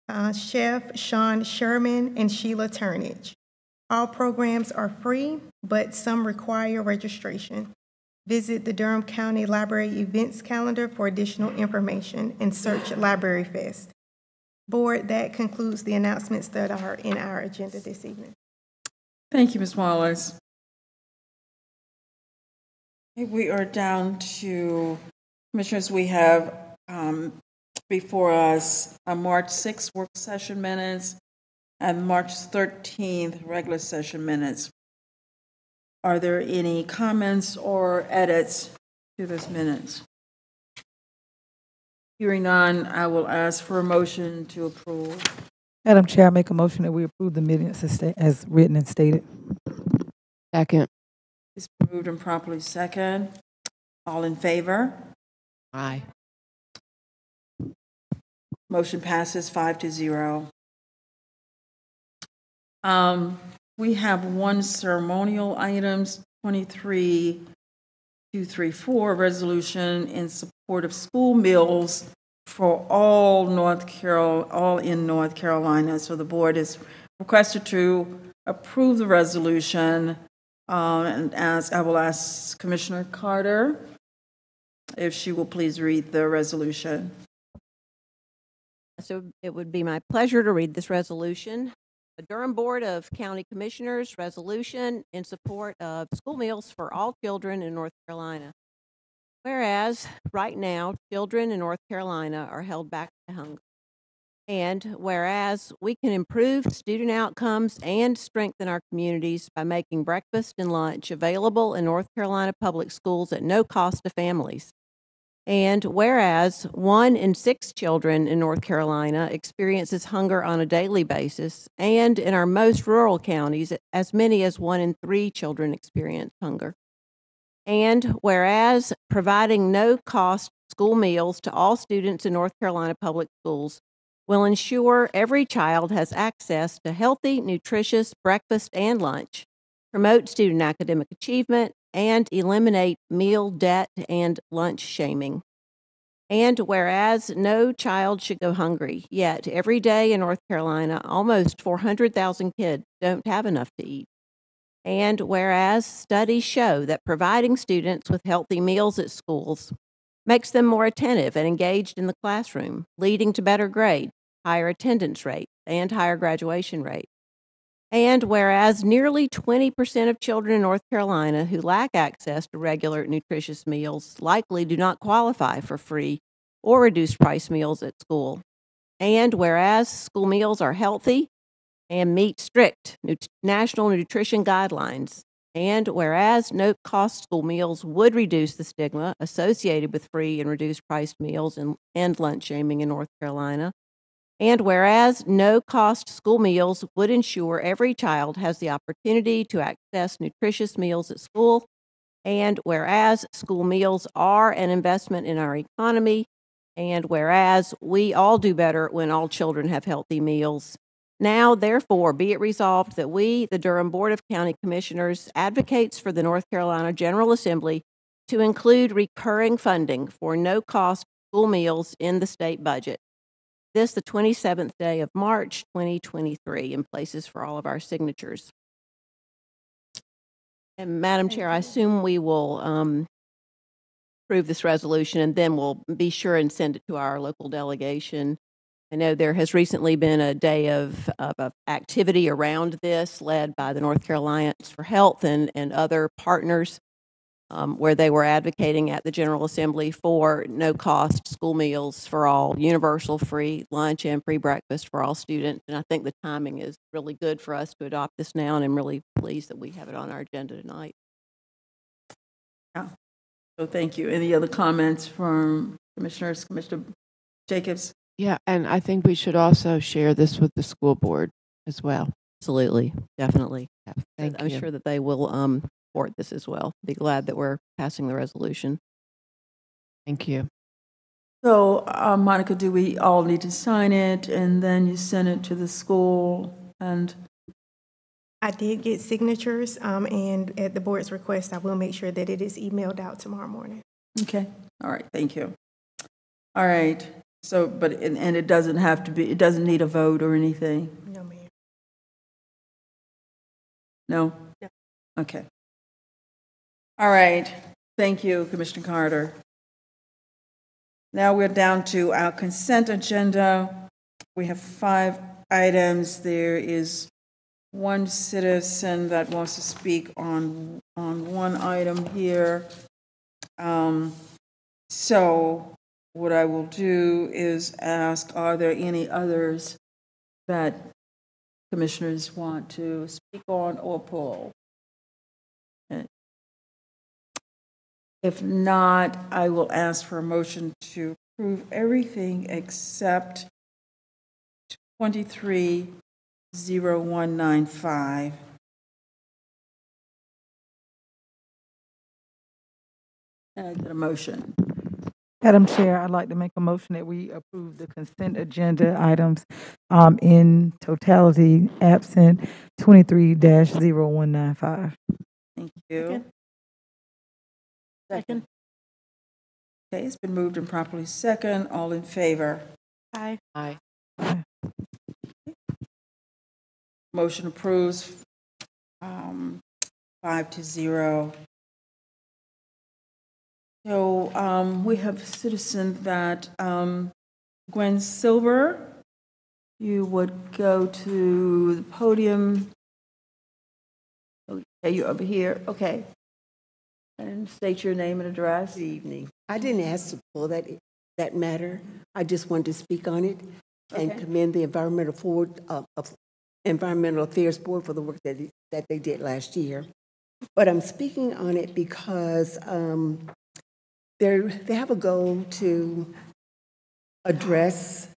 S7: uh, Chef Sean Sherman, and Sheila Turnage. All programs are free, but some require registration. Visit the Durham County Library events calendar for additional information and search Library Fest. Board, that concludes the announcements that are in our agenda this evening.
S1: Thank you, Ms. Wallace. We are down to, Commissioners, we have um, before us a March 6th work session minutes and March 13th regular session minutes. Are there any comments or edits to this minutes? Hearing none, I will ask for a motion to approve.
S8: Madam Chair, I make a motion that we approve the minutes as as written and stated.
S9: Second.
S1: It's moved and properly second. All in favor?
S9: Aye.
S1: Motion passes five to zero. Um, we have one ceremonial items, twenty-three, two, three, four, resolution in support of school meals for all North Carol, all in North Carolina. So the board is requested to approve the resolution. Um, and as, I will ask Commissioner Carter if she will please read the resolution.
S9: So it would be my pleasure to read this resolution. The Durham Board of County Commissioners resolution in support of school meals for all children in North Carolina. Whereas right now, children in North Carolina are held back by hunger. And whereas we can improve student outcomes and strengthen our communities by making breakfast and lunch available in North Carolina public schools at no cost to families. And whereas one in six children in North Carolina experiences hunger on a daily basis, and in our most rural counties, as many as one in three children experience hunger. And whereas providing no cost school meals to all students in North Carolina public schools will ensure every child has access to healthy, nutritious breakfast and lunch, promote student academic achievement, and eliminate meal debt and lunch shaming. And whereas no child should go hungry, yet every day in North Carolina, almost 400,000 kids don't have enough to eat. And whereas studies show that providing students with healthy meals at schools makes them more attentive and engaged in the classroom, leading to better grades, higher attendance rate, and higher graduation rate. And whereas nearly 20% of children in North Carolina who lack access to regular nutritious meals likely do not qualify for free or reduced price meals at school. And whereas school meals are healthy and meet strict national nutrition guidelines. And whereas no cost school meals would reduce the stigma associated with free and reduced priced meals and, and lunch shaming in North Carolina. And whereas no cost school meals would ensure every child has the opportunity to access nutritious meals at school. And whereas school meals are an investment in our economy. And whereas we all do better when all children have healthy meals. Now, therefore, be it resolved that we, the Durham Board of County Commissioners, advocates for the North Carolina General Assembly to include recurring funding for no cost school meals in the state budget. This, the 27th day of March, 2023, in places for all of our signatures. And Madam Chair, I assume we will um, approve this resolution and then we'll be sure and send it to our local delegation. I know there has recently been a day of, of, of activity around this led by the North Carolina Alliance for Health and, and other partners um, where they were advocating at the General Assembly for no cost school meals for all, universal free lunch and free breakfast for all students. And I think the timing is really good for us to adopt this now, and I'm really pleased that we have it on our agenda tonight. Yeah.
S1: So thank you. Any other comments from commissioners? Commissioner Jacobs?
S10: Yeah, and I think we should also share this with the school board as well.
S9: Absolutely, definitely.
S10: Yeah, Thank
S9: I'm
S10: you.
S9: sure that they will um, support this as well. Be glad that we're passing the resolution.
S10: Thank you.
S1: So, uh, Monica, do we all need to sign it and then you send it to the school? And,
S7: I did get signatures, um, and at the board's request, I will make sure that it is emailed out tomorrow morning.
S1: okay, all right, thank you. All right, so, but, and and it doesn't have to be, it doesn't need a vote or anything?
S7: No, ma'am.
S1: No?
S7: No.
S1: Okay. All right, thank you, Commissioner Carter. Now we're down to our consent agenda. We have five items. There is one citizen that wants to speak on, on one item here. Um, So what I will do is ask, are there any others that commissioners want to speak on or pull? If not, I will ask for a motion to approve everything except 230195. And I get a motion.
S8: Madam Chair, I'd like to make a motion that we approve the consent agenda items um, in totality, absent twenty-three 195
S1: Thank you. Second. Okay, it's been moved and properly second. All in favor?
S7: Aye.
S10: Aye.
S1: Motion approves um, five to zero. So um, we have a citizen that, um, Gwen Silver, you would go to the podium. Okay, you're over here, okay. And state your name and address.
S11: Good evening. I didn't ask to pull that, that matter. I just wanted to speak on it and
S1: Okay.
S11: commend the Environmental Forward, uh, of Environmental Affairs Board for the work that, that they did last year. But I'm speaking on it because um, they have a goal to address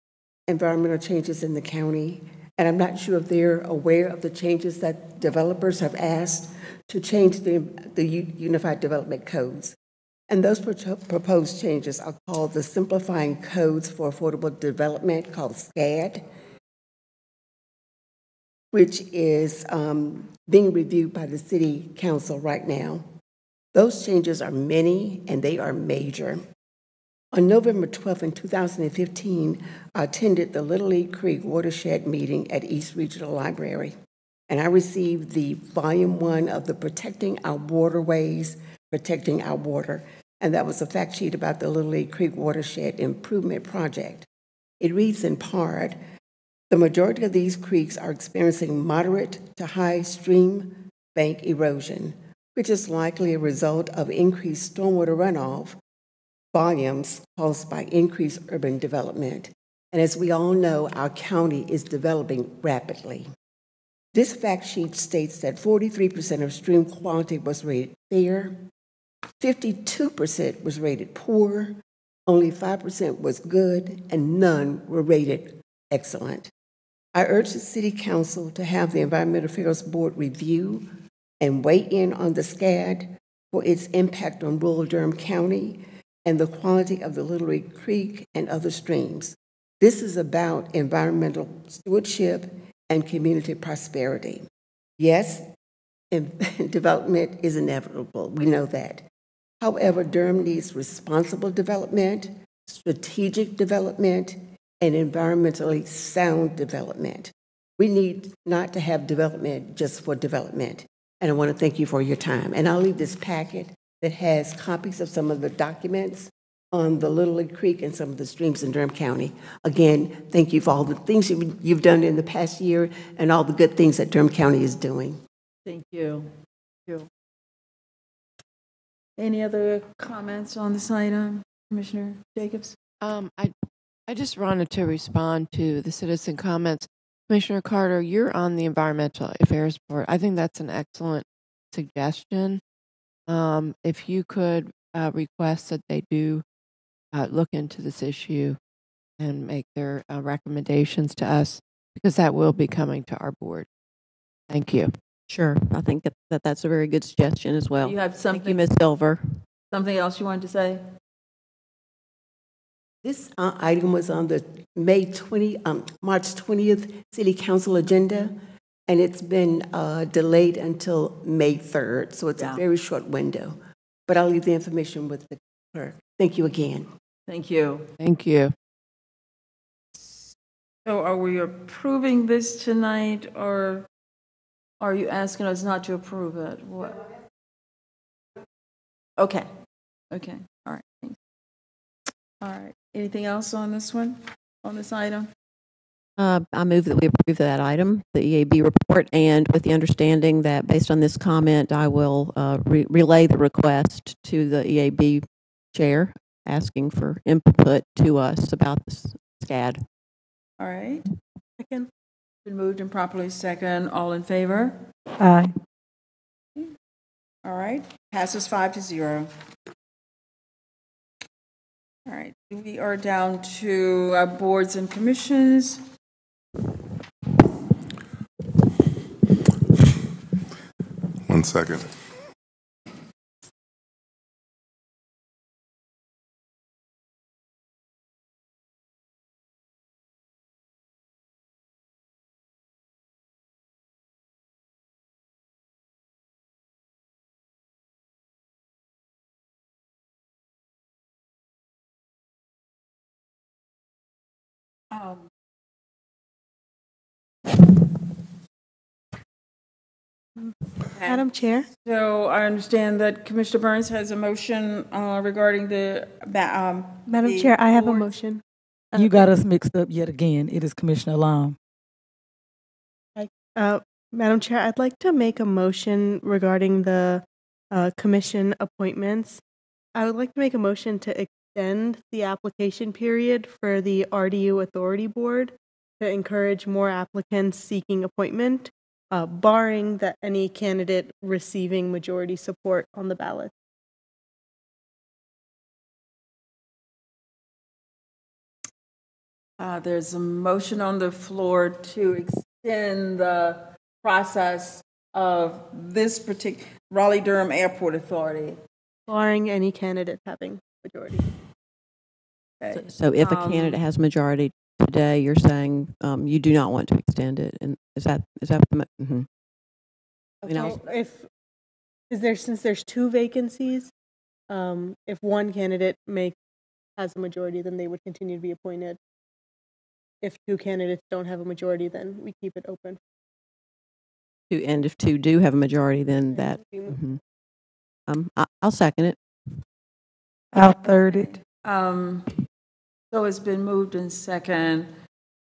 S11: environmental changes in the county. And I'm not sure if they're aware of the changes that developers have asked to change the, the Unified Development Codes. And those pro- proposed changes are called the Simplifying Codes for Affordable Development, called SCAD, which is um, being reviewed by the City Council right now. Those changes are many and they are major. On November 12th, in 2015, I attended the Little Lick Creek Watershed meeting at East Regional Library, and I received the Volume 1 of the Protecting Our Waterways, Protecting Our Water, and that was a fact sheet about the Little Lick Creek Watershed Improvement Project. It reads in part, the majority of these creeks are experiencing moderate to high stream bank erosion, which is likely a result of increased stormwater runoff volumes caused by increased urban development. And as we all know, our county is developing rapidly. This fact sheet states that 43% of stream quality was rated fair, 52% was rated poor, only 5% was good, and none were rated excellent. I urge the City Council to have the Environmental Affairs Board review and weigh in on the SCAD for its impact on rural Durham County and the quality of the Little Creek and other streams. This is about environmental stewardship and community prosperity. Yes, <laughs> development is inevitable. We know that. However, Durham needs responsible development, strategic development, and environmentally sound development. We need not to have development just for development. And I want to thank you for your time. And I'll leave this packet that has copies of some of the documents on the Little Lick Creek and some of the streams in Durham County. Again, thank you for all the things you've done in the past year and all the good things that Durham County is doing.
S1: Thank you. Thank you. Any other comments on this item, Commissioner Jacobs?
S10: Um, I, I just wanted to respond to the citizen comments. Commissioner Carter, you're on the Environmental Affairs Board. I think that's an excellent suggestion. Um, if you could uh, request that they do uh, look into this issue and make their uh, recommendations to us, because that will be coming to our board. Thank you.
S9: Sure. I think that, that that's a very good suggestion as well.
S1: You have
S9: Thank you,
S1: something,
S9: Ms. Silver.
S1: something else you wanted to say?
S11: This uh, item was on the May 20, um, March 20th City Council agenda, and it's been uh, delayed until May 3rd, so it's
S1: Yeah.
S11: a very short window. But I'll leave the information with the clerk. Thank you again.
S1: Thank you.
S10: Thank you.
S1: So are we approving this tonight, or are you asking us not to approve it? What? Okay, okay, all right, thanks. All right, anything else on this one, on this item?
S9: Uh, I move that we approve that item, the EAB report, and with the understanding that based on this comment, I will uh, re- relay the request to the EAB chair, asking for input to us about this SCAD.
S1: All right. Second. Been moved and properly second, all in favor?
S8: Aye.
S1: All right, passes five to zero. All right, we are down to uh, boards and commissions.
S12: One second.
S13: Madam Chair?
S1: So I understand that Commissioner Burns has a motion uh, regarding the, um.
S13: Madam
S1: the
S13: Chair, I have a
S1: boards.
S13: motion.
S8: You got us mixed up yet again. It is Commissioner Long.
S13: Uh, Madam Chair, I'd like to make a motion regarding the uh, commission appointments. I would like to make a motion to extend the application period for the RDU Authority Board to encourage more applicants seeking appointment, uh, barring that any candidate receiving majority support on the ballot.
S1: Uh, There's a motion on the floor to extend the process of this particular Raleigh Durham Airport Authority.
S13: Barring any candidate having majority.
S1: Okay.
S9: So if a
S1: Um,
S9: candidate has majority today, you're saying um, you do not want to extend it, and is that, is that, the mo- mhm. I mean,
S13: if, is there, since there's two vacancies, um, if one candidate make, has a majority, then they would continue to be appointed. If two candidates don't have a majority, then we keep it open.
S9: two- and if two do have a majority, then that, mhm. um, I- I'll second it.
S8: I'll third it.
S1: Um, So it's been moved in second.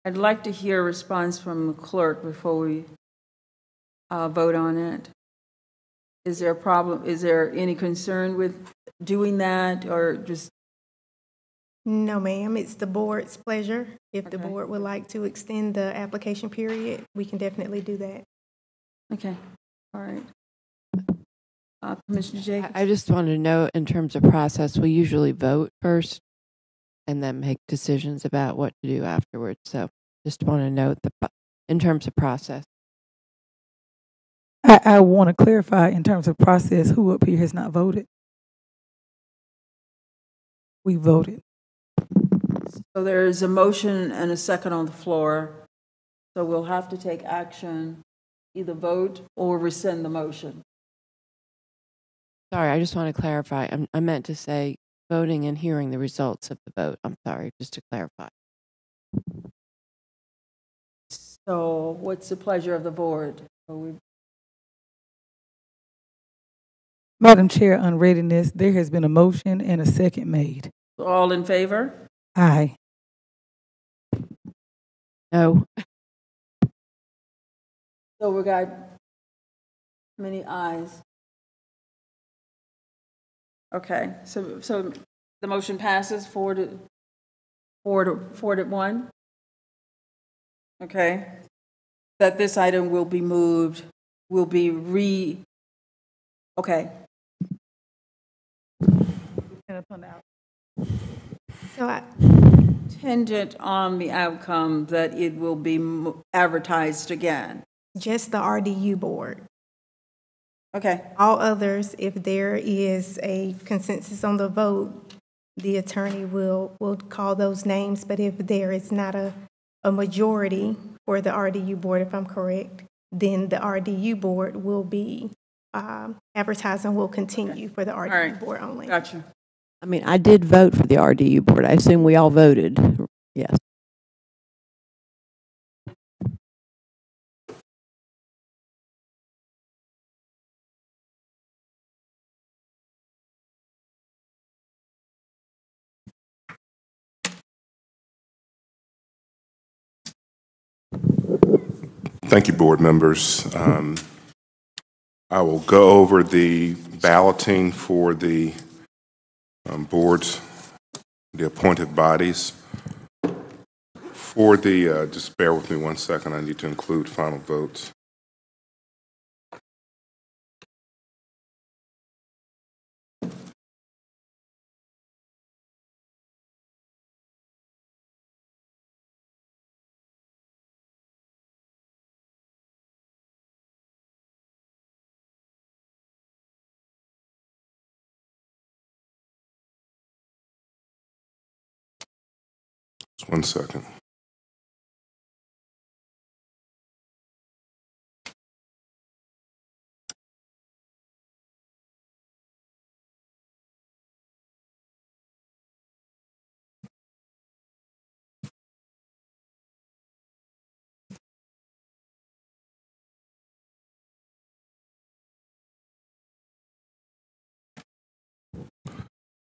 S1: I'd like to hear a response from the clerk before we uh, vote on it. Is there a problem, is there any concern with doing that, or just
S7: No, ma'am, it's the board's pleasure. If the board would like to extend the application period, we can definitely do that.
S1: Okay, all right. Uh, Commissioner Jacobs?
S10: I just wanted to know, in terms of process, we usually vote first and then make decisions about what to do afterwards. So just want to note the, in terms of process.
S8: I, I want to clarify in terms of process, who up here has not voted? We voted.
S1: So there is a motion and a second on the floor. So we'll have to take action, either vote or rescind the motion.
S10: Sorry, I just want to clarify. I'm, I meant to say voting and hearing the results of the vote. I'm sorry, just to clarify.
S1: So what's the pleasure of the board? Are we-
S8: Madam Chair, on readiness, there has been a motion and a second made.
S1: All in favor?
S8: Aye.
S10: No.
S1: So we got how many ayes? Okay, so, so the motion passes four to, four to, four to one? Okay. That this item will be moved, will be re, okay.
S7: So I,
S1: Contingent on the outcome that it will be mo- advertised again.
S7: just the RDU board.
S1: Okay.
S7: All others, if there is a consensus on the vote, the attorney will, will call those names, but if there is not a, a majority for the RDU board, if I'm correct, then the RDU board will be, um, advertising will continue for the RDU board only.
S1: Gotcha.
S9: I mean, I did vote for the RDU board. I assume we all voted. Yes.
S12: Thank you, board members. Um, I will go over the balloting for the um, boards, the appointed bodies. For the, uh, just bear with me one second, I need to include final votes. One second.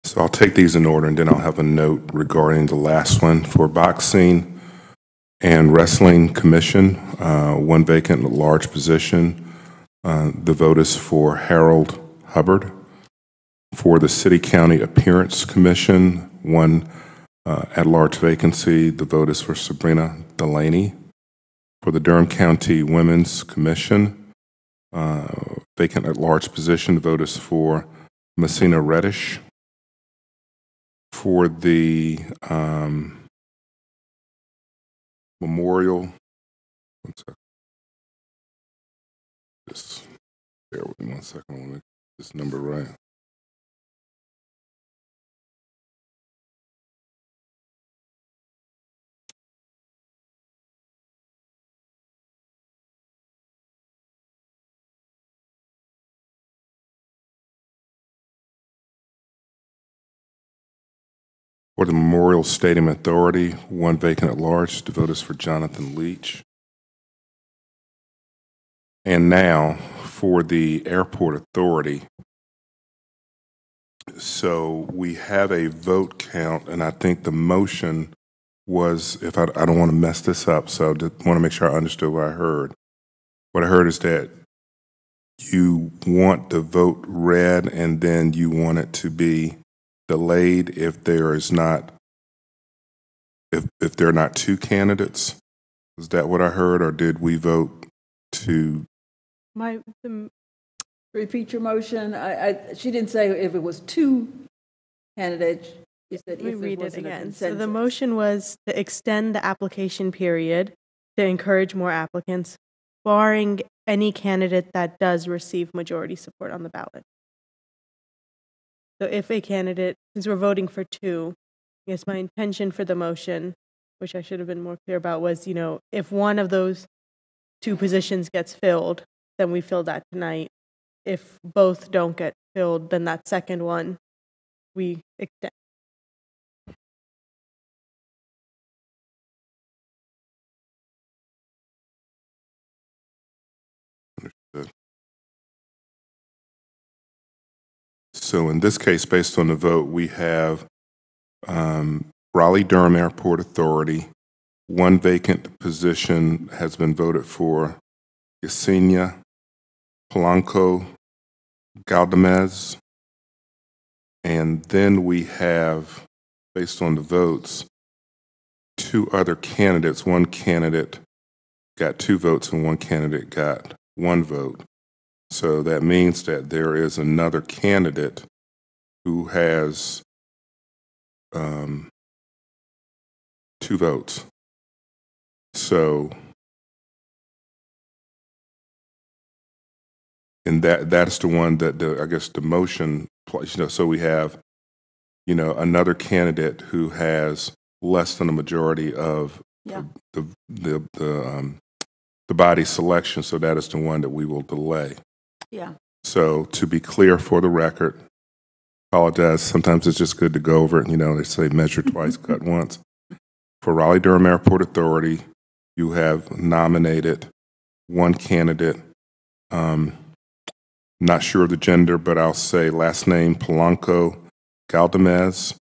S12: So I'll take these in order, and then I'll have a note regarding the last one for boxing and wrestling commission, uh, one vacant at large position. Uh, The vote is for Harold Hubbard. For the City County Appearance Commission, one uh, at-large vacancy, the vote is for Sabrina Delaney. For the Durham County Women's Commission, uh, vacant at-large position, the vote is for Messina Reddish for the um, memorial. One second. Just bear with me one second. I want to get this number right. For the Memorial Stadium Authority, one vacant at large. to vote is for Jonathan Leach. And now for the Airport Authority. So we have a vote count, and I think the motion was, if I, I don't want to mess this up, so I want to make sure I understood what I heard. What I heard is that you want the vote read, and then you want it to be delayed if there is not if, if there are not two candidates, is that what I heard, or did we vote to,
S13: My, the,
S1: Repeat your motion. I, I, she didn't say if it was two candidates. She said
S13: let me
S1: if
S13: read it again. So the motion was to extend the application period to encourage more applicants, barring any candidate that does receive majority support on the ballot. So if a candidate, since we're voting for two, I guess my intention for the motion, which I should have been more clear about, was, you know, if one of those two positions gets filled, then we fill that tonight. If both don't get filled, then that second one, we extend.
S12: So in this case, based on the vote, we have um, Raleigh Durham Airport Authority, one vacant position has been voted for Yesenia Polanco Galdamez. And then we have, based on the votes, two other candidates. One candidate got two votes and one candidate got one vote. So that means that there is another candidate who has um, two votes. So, and that that's the one that the I guess the motion, you know. So we have, you know, another candidate who has less than a majority of
S1: Yeah.
S12: the the the um, the body selection. So that is the one that we will delay.
S1: Yeah.
S12: So to be clear for the record, apologize. Sometimes it's just good to go over it. You know, they say measure twice, <laughs> cut once. For Raleigh Durham Airport Authority, you have nominated one candidate. Um, not sure of the gender, but I'll say last name Polanco Galdamez,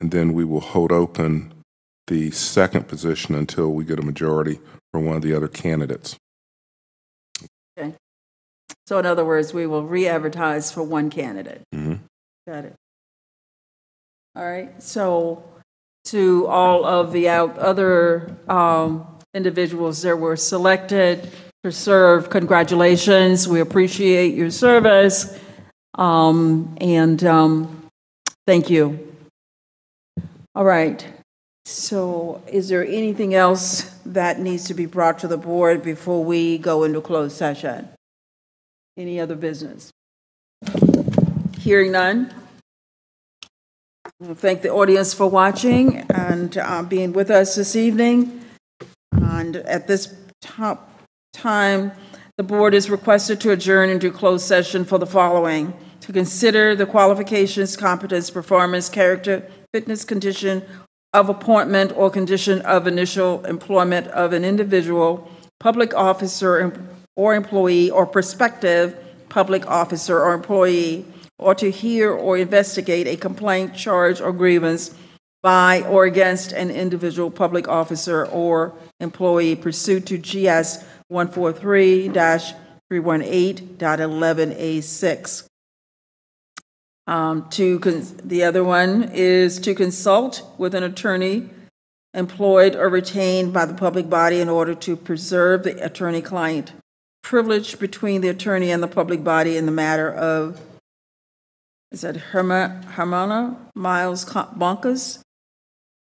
S12: and then we will hold open the second position until we get a majority for one of the other candidates.
S1: Okay. So in other words, we will re-advertise for one candidate.
S12: Mhm.
S1: Got it. All right, so to all of the out- other um, individuals that were selected to serve, congratulations. We appreciate your service. Um, And um, thank you. All right, so is there anything else that needs to be brought to the board before we go into closed session? Any other business? Hearing none. Thank the audience for watching and uh, being with us this evening. And at this top time, the board is requested to adjourn into closed session for the following: to consider the qualifications, competence, performance, character, fitness, condition of appointment, or condition of initial employment of an individual, public officer or employee, or prospective public officer or employee, or to hear or investigate a complaint, charge, or grievance by or against an individual public officer or employee pursuant to GS 143-318.11A6. Um, To, the other one is to consult with an attorney employed or retained by the public body in order to preserve the attorney-client privilege between the attorney and the public body in the matter of, is that Herma, Hermana Miles Bonkers?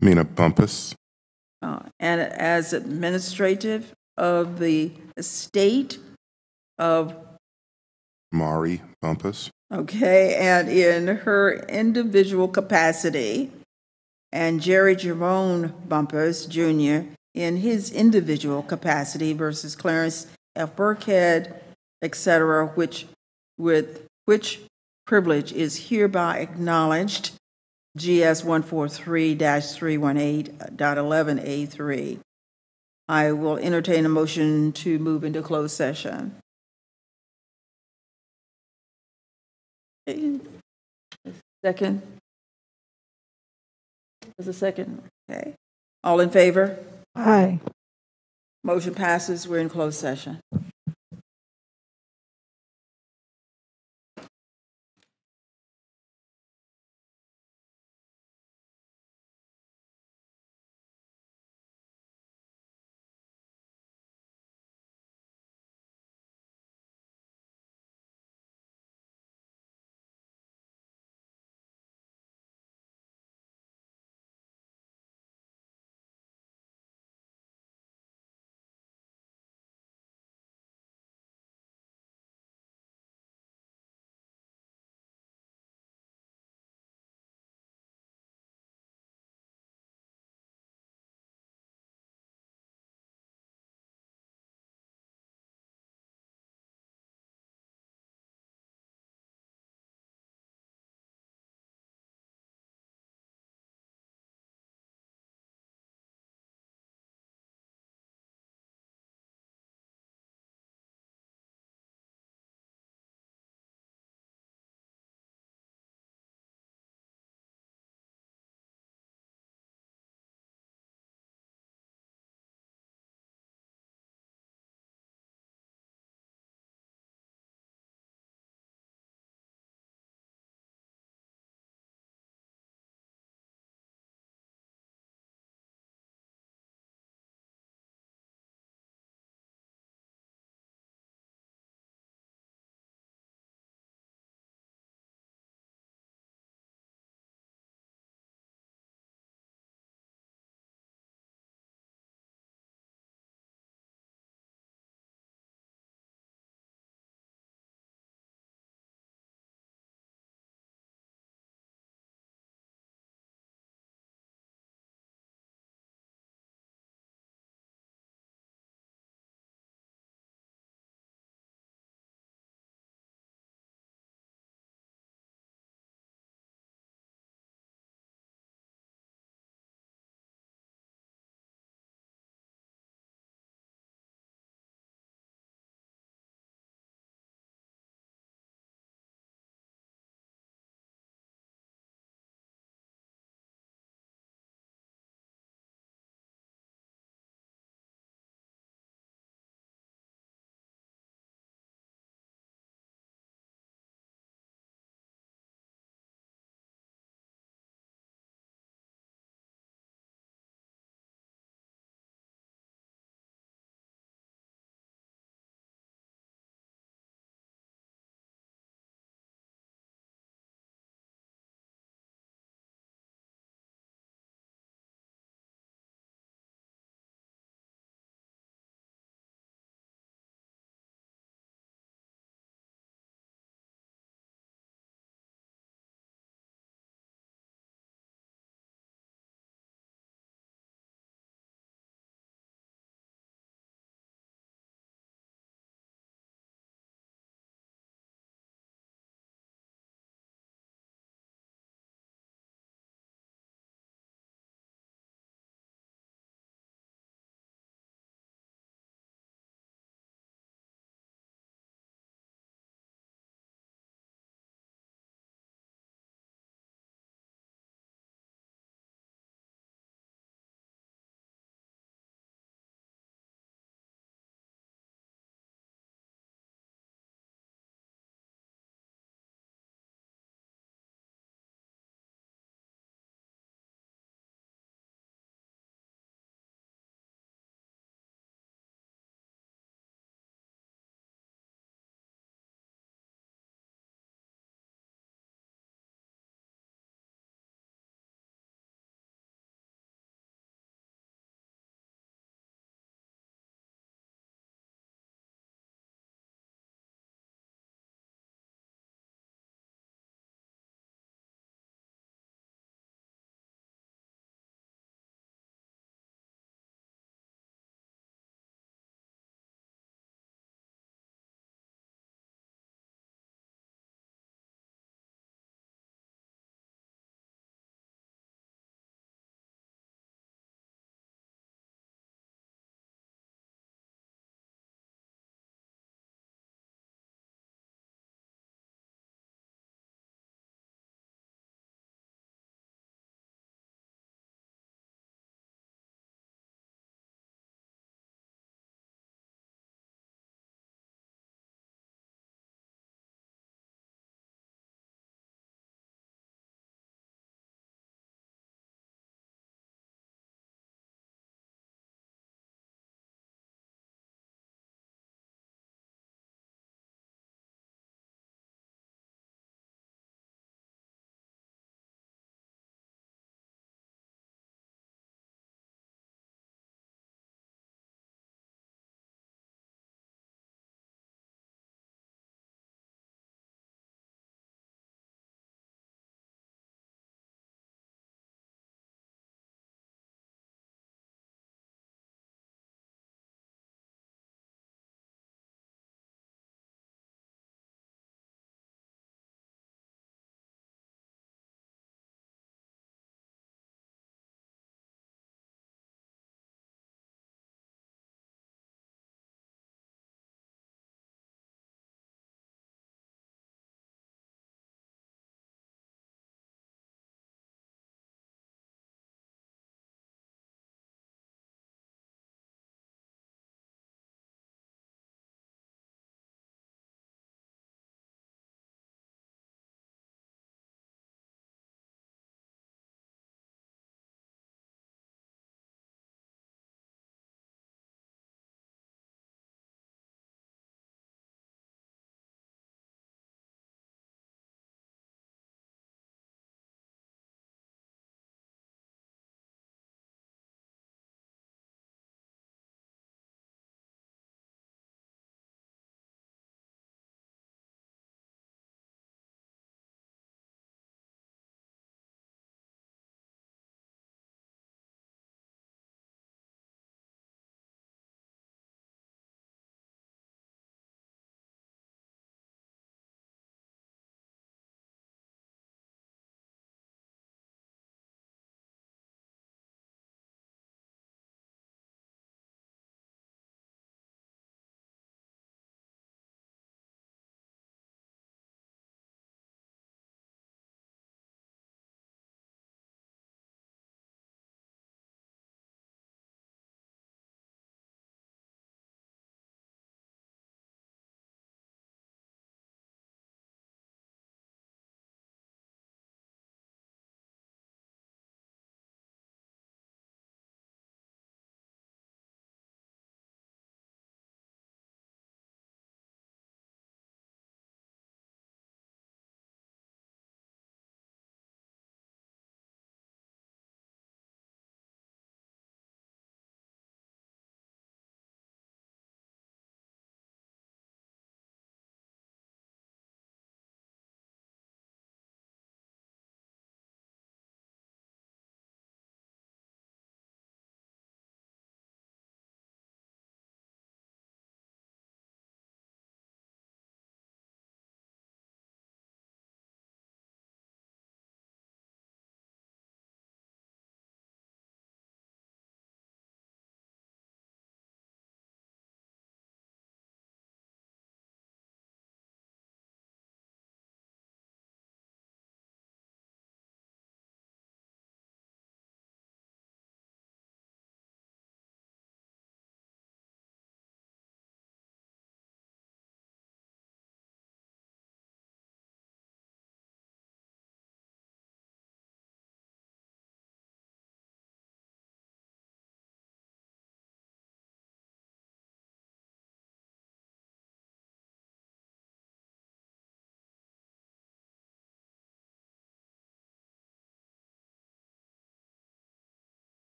S12: Mina Bumpus.
S1: Uh, and as administrative of the estate of,
S12: Mari Bumpus.
S1: okay, and in her individual capacity, and Jerry Jerome Bumpus Jr. in his individual capacity versus Clarence F. Birkhead, et cetera, which, with which privilege is hereby acknowledged, GS 143-318.11A3. I will entertain a motion to move into closed session. Second? There's a second, okay. All in favor?
S8: Aye.
S1: Motion passes, we're in closed session.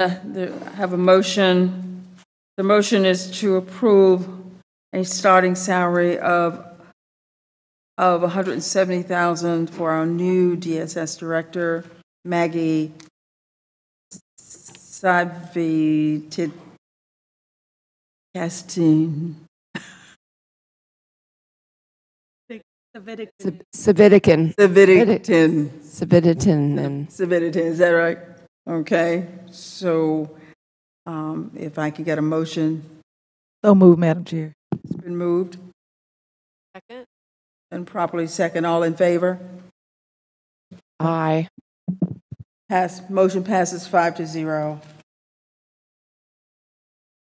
S1: Uh, I have a motion. The motion is to approve a starting salary of, of 170,000 for our new DSS director, Maggie Savitid Castine.
S10: Sab- Savitican.
S1: Savitican.
S10: Savitican and
S1: is that right? Okay, so um, if I could get a motion,
S8: So moved, Madam Chair.
S1: it's been moved
S14: Second.
S1: and properly second. All in favor?
S10: aye.
S1: Pass, motion passes five to zero.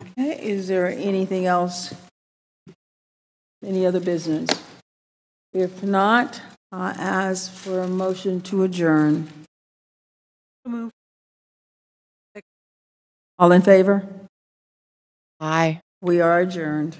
S1: Okay, is there anything else? Any other business? If not, I ask for a motion to adjourn.
S7: Move.
S1: All in favor?
S10: Aye.
S1: We are adjourned.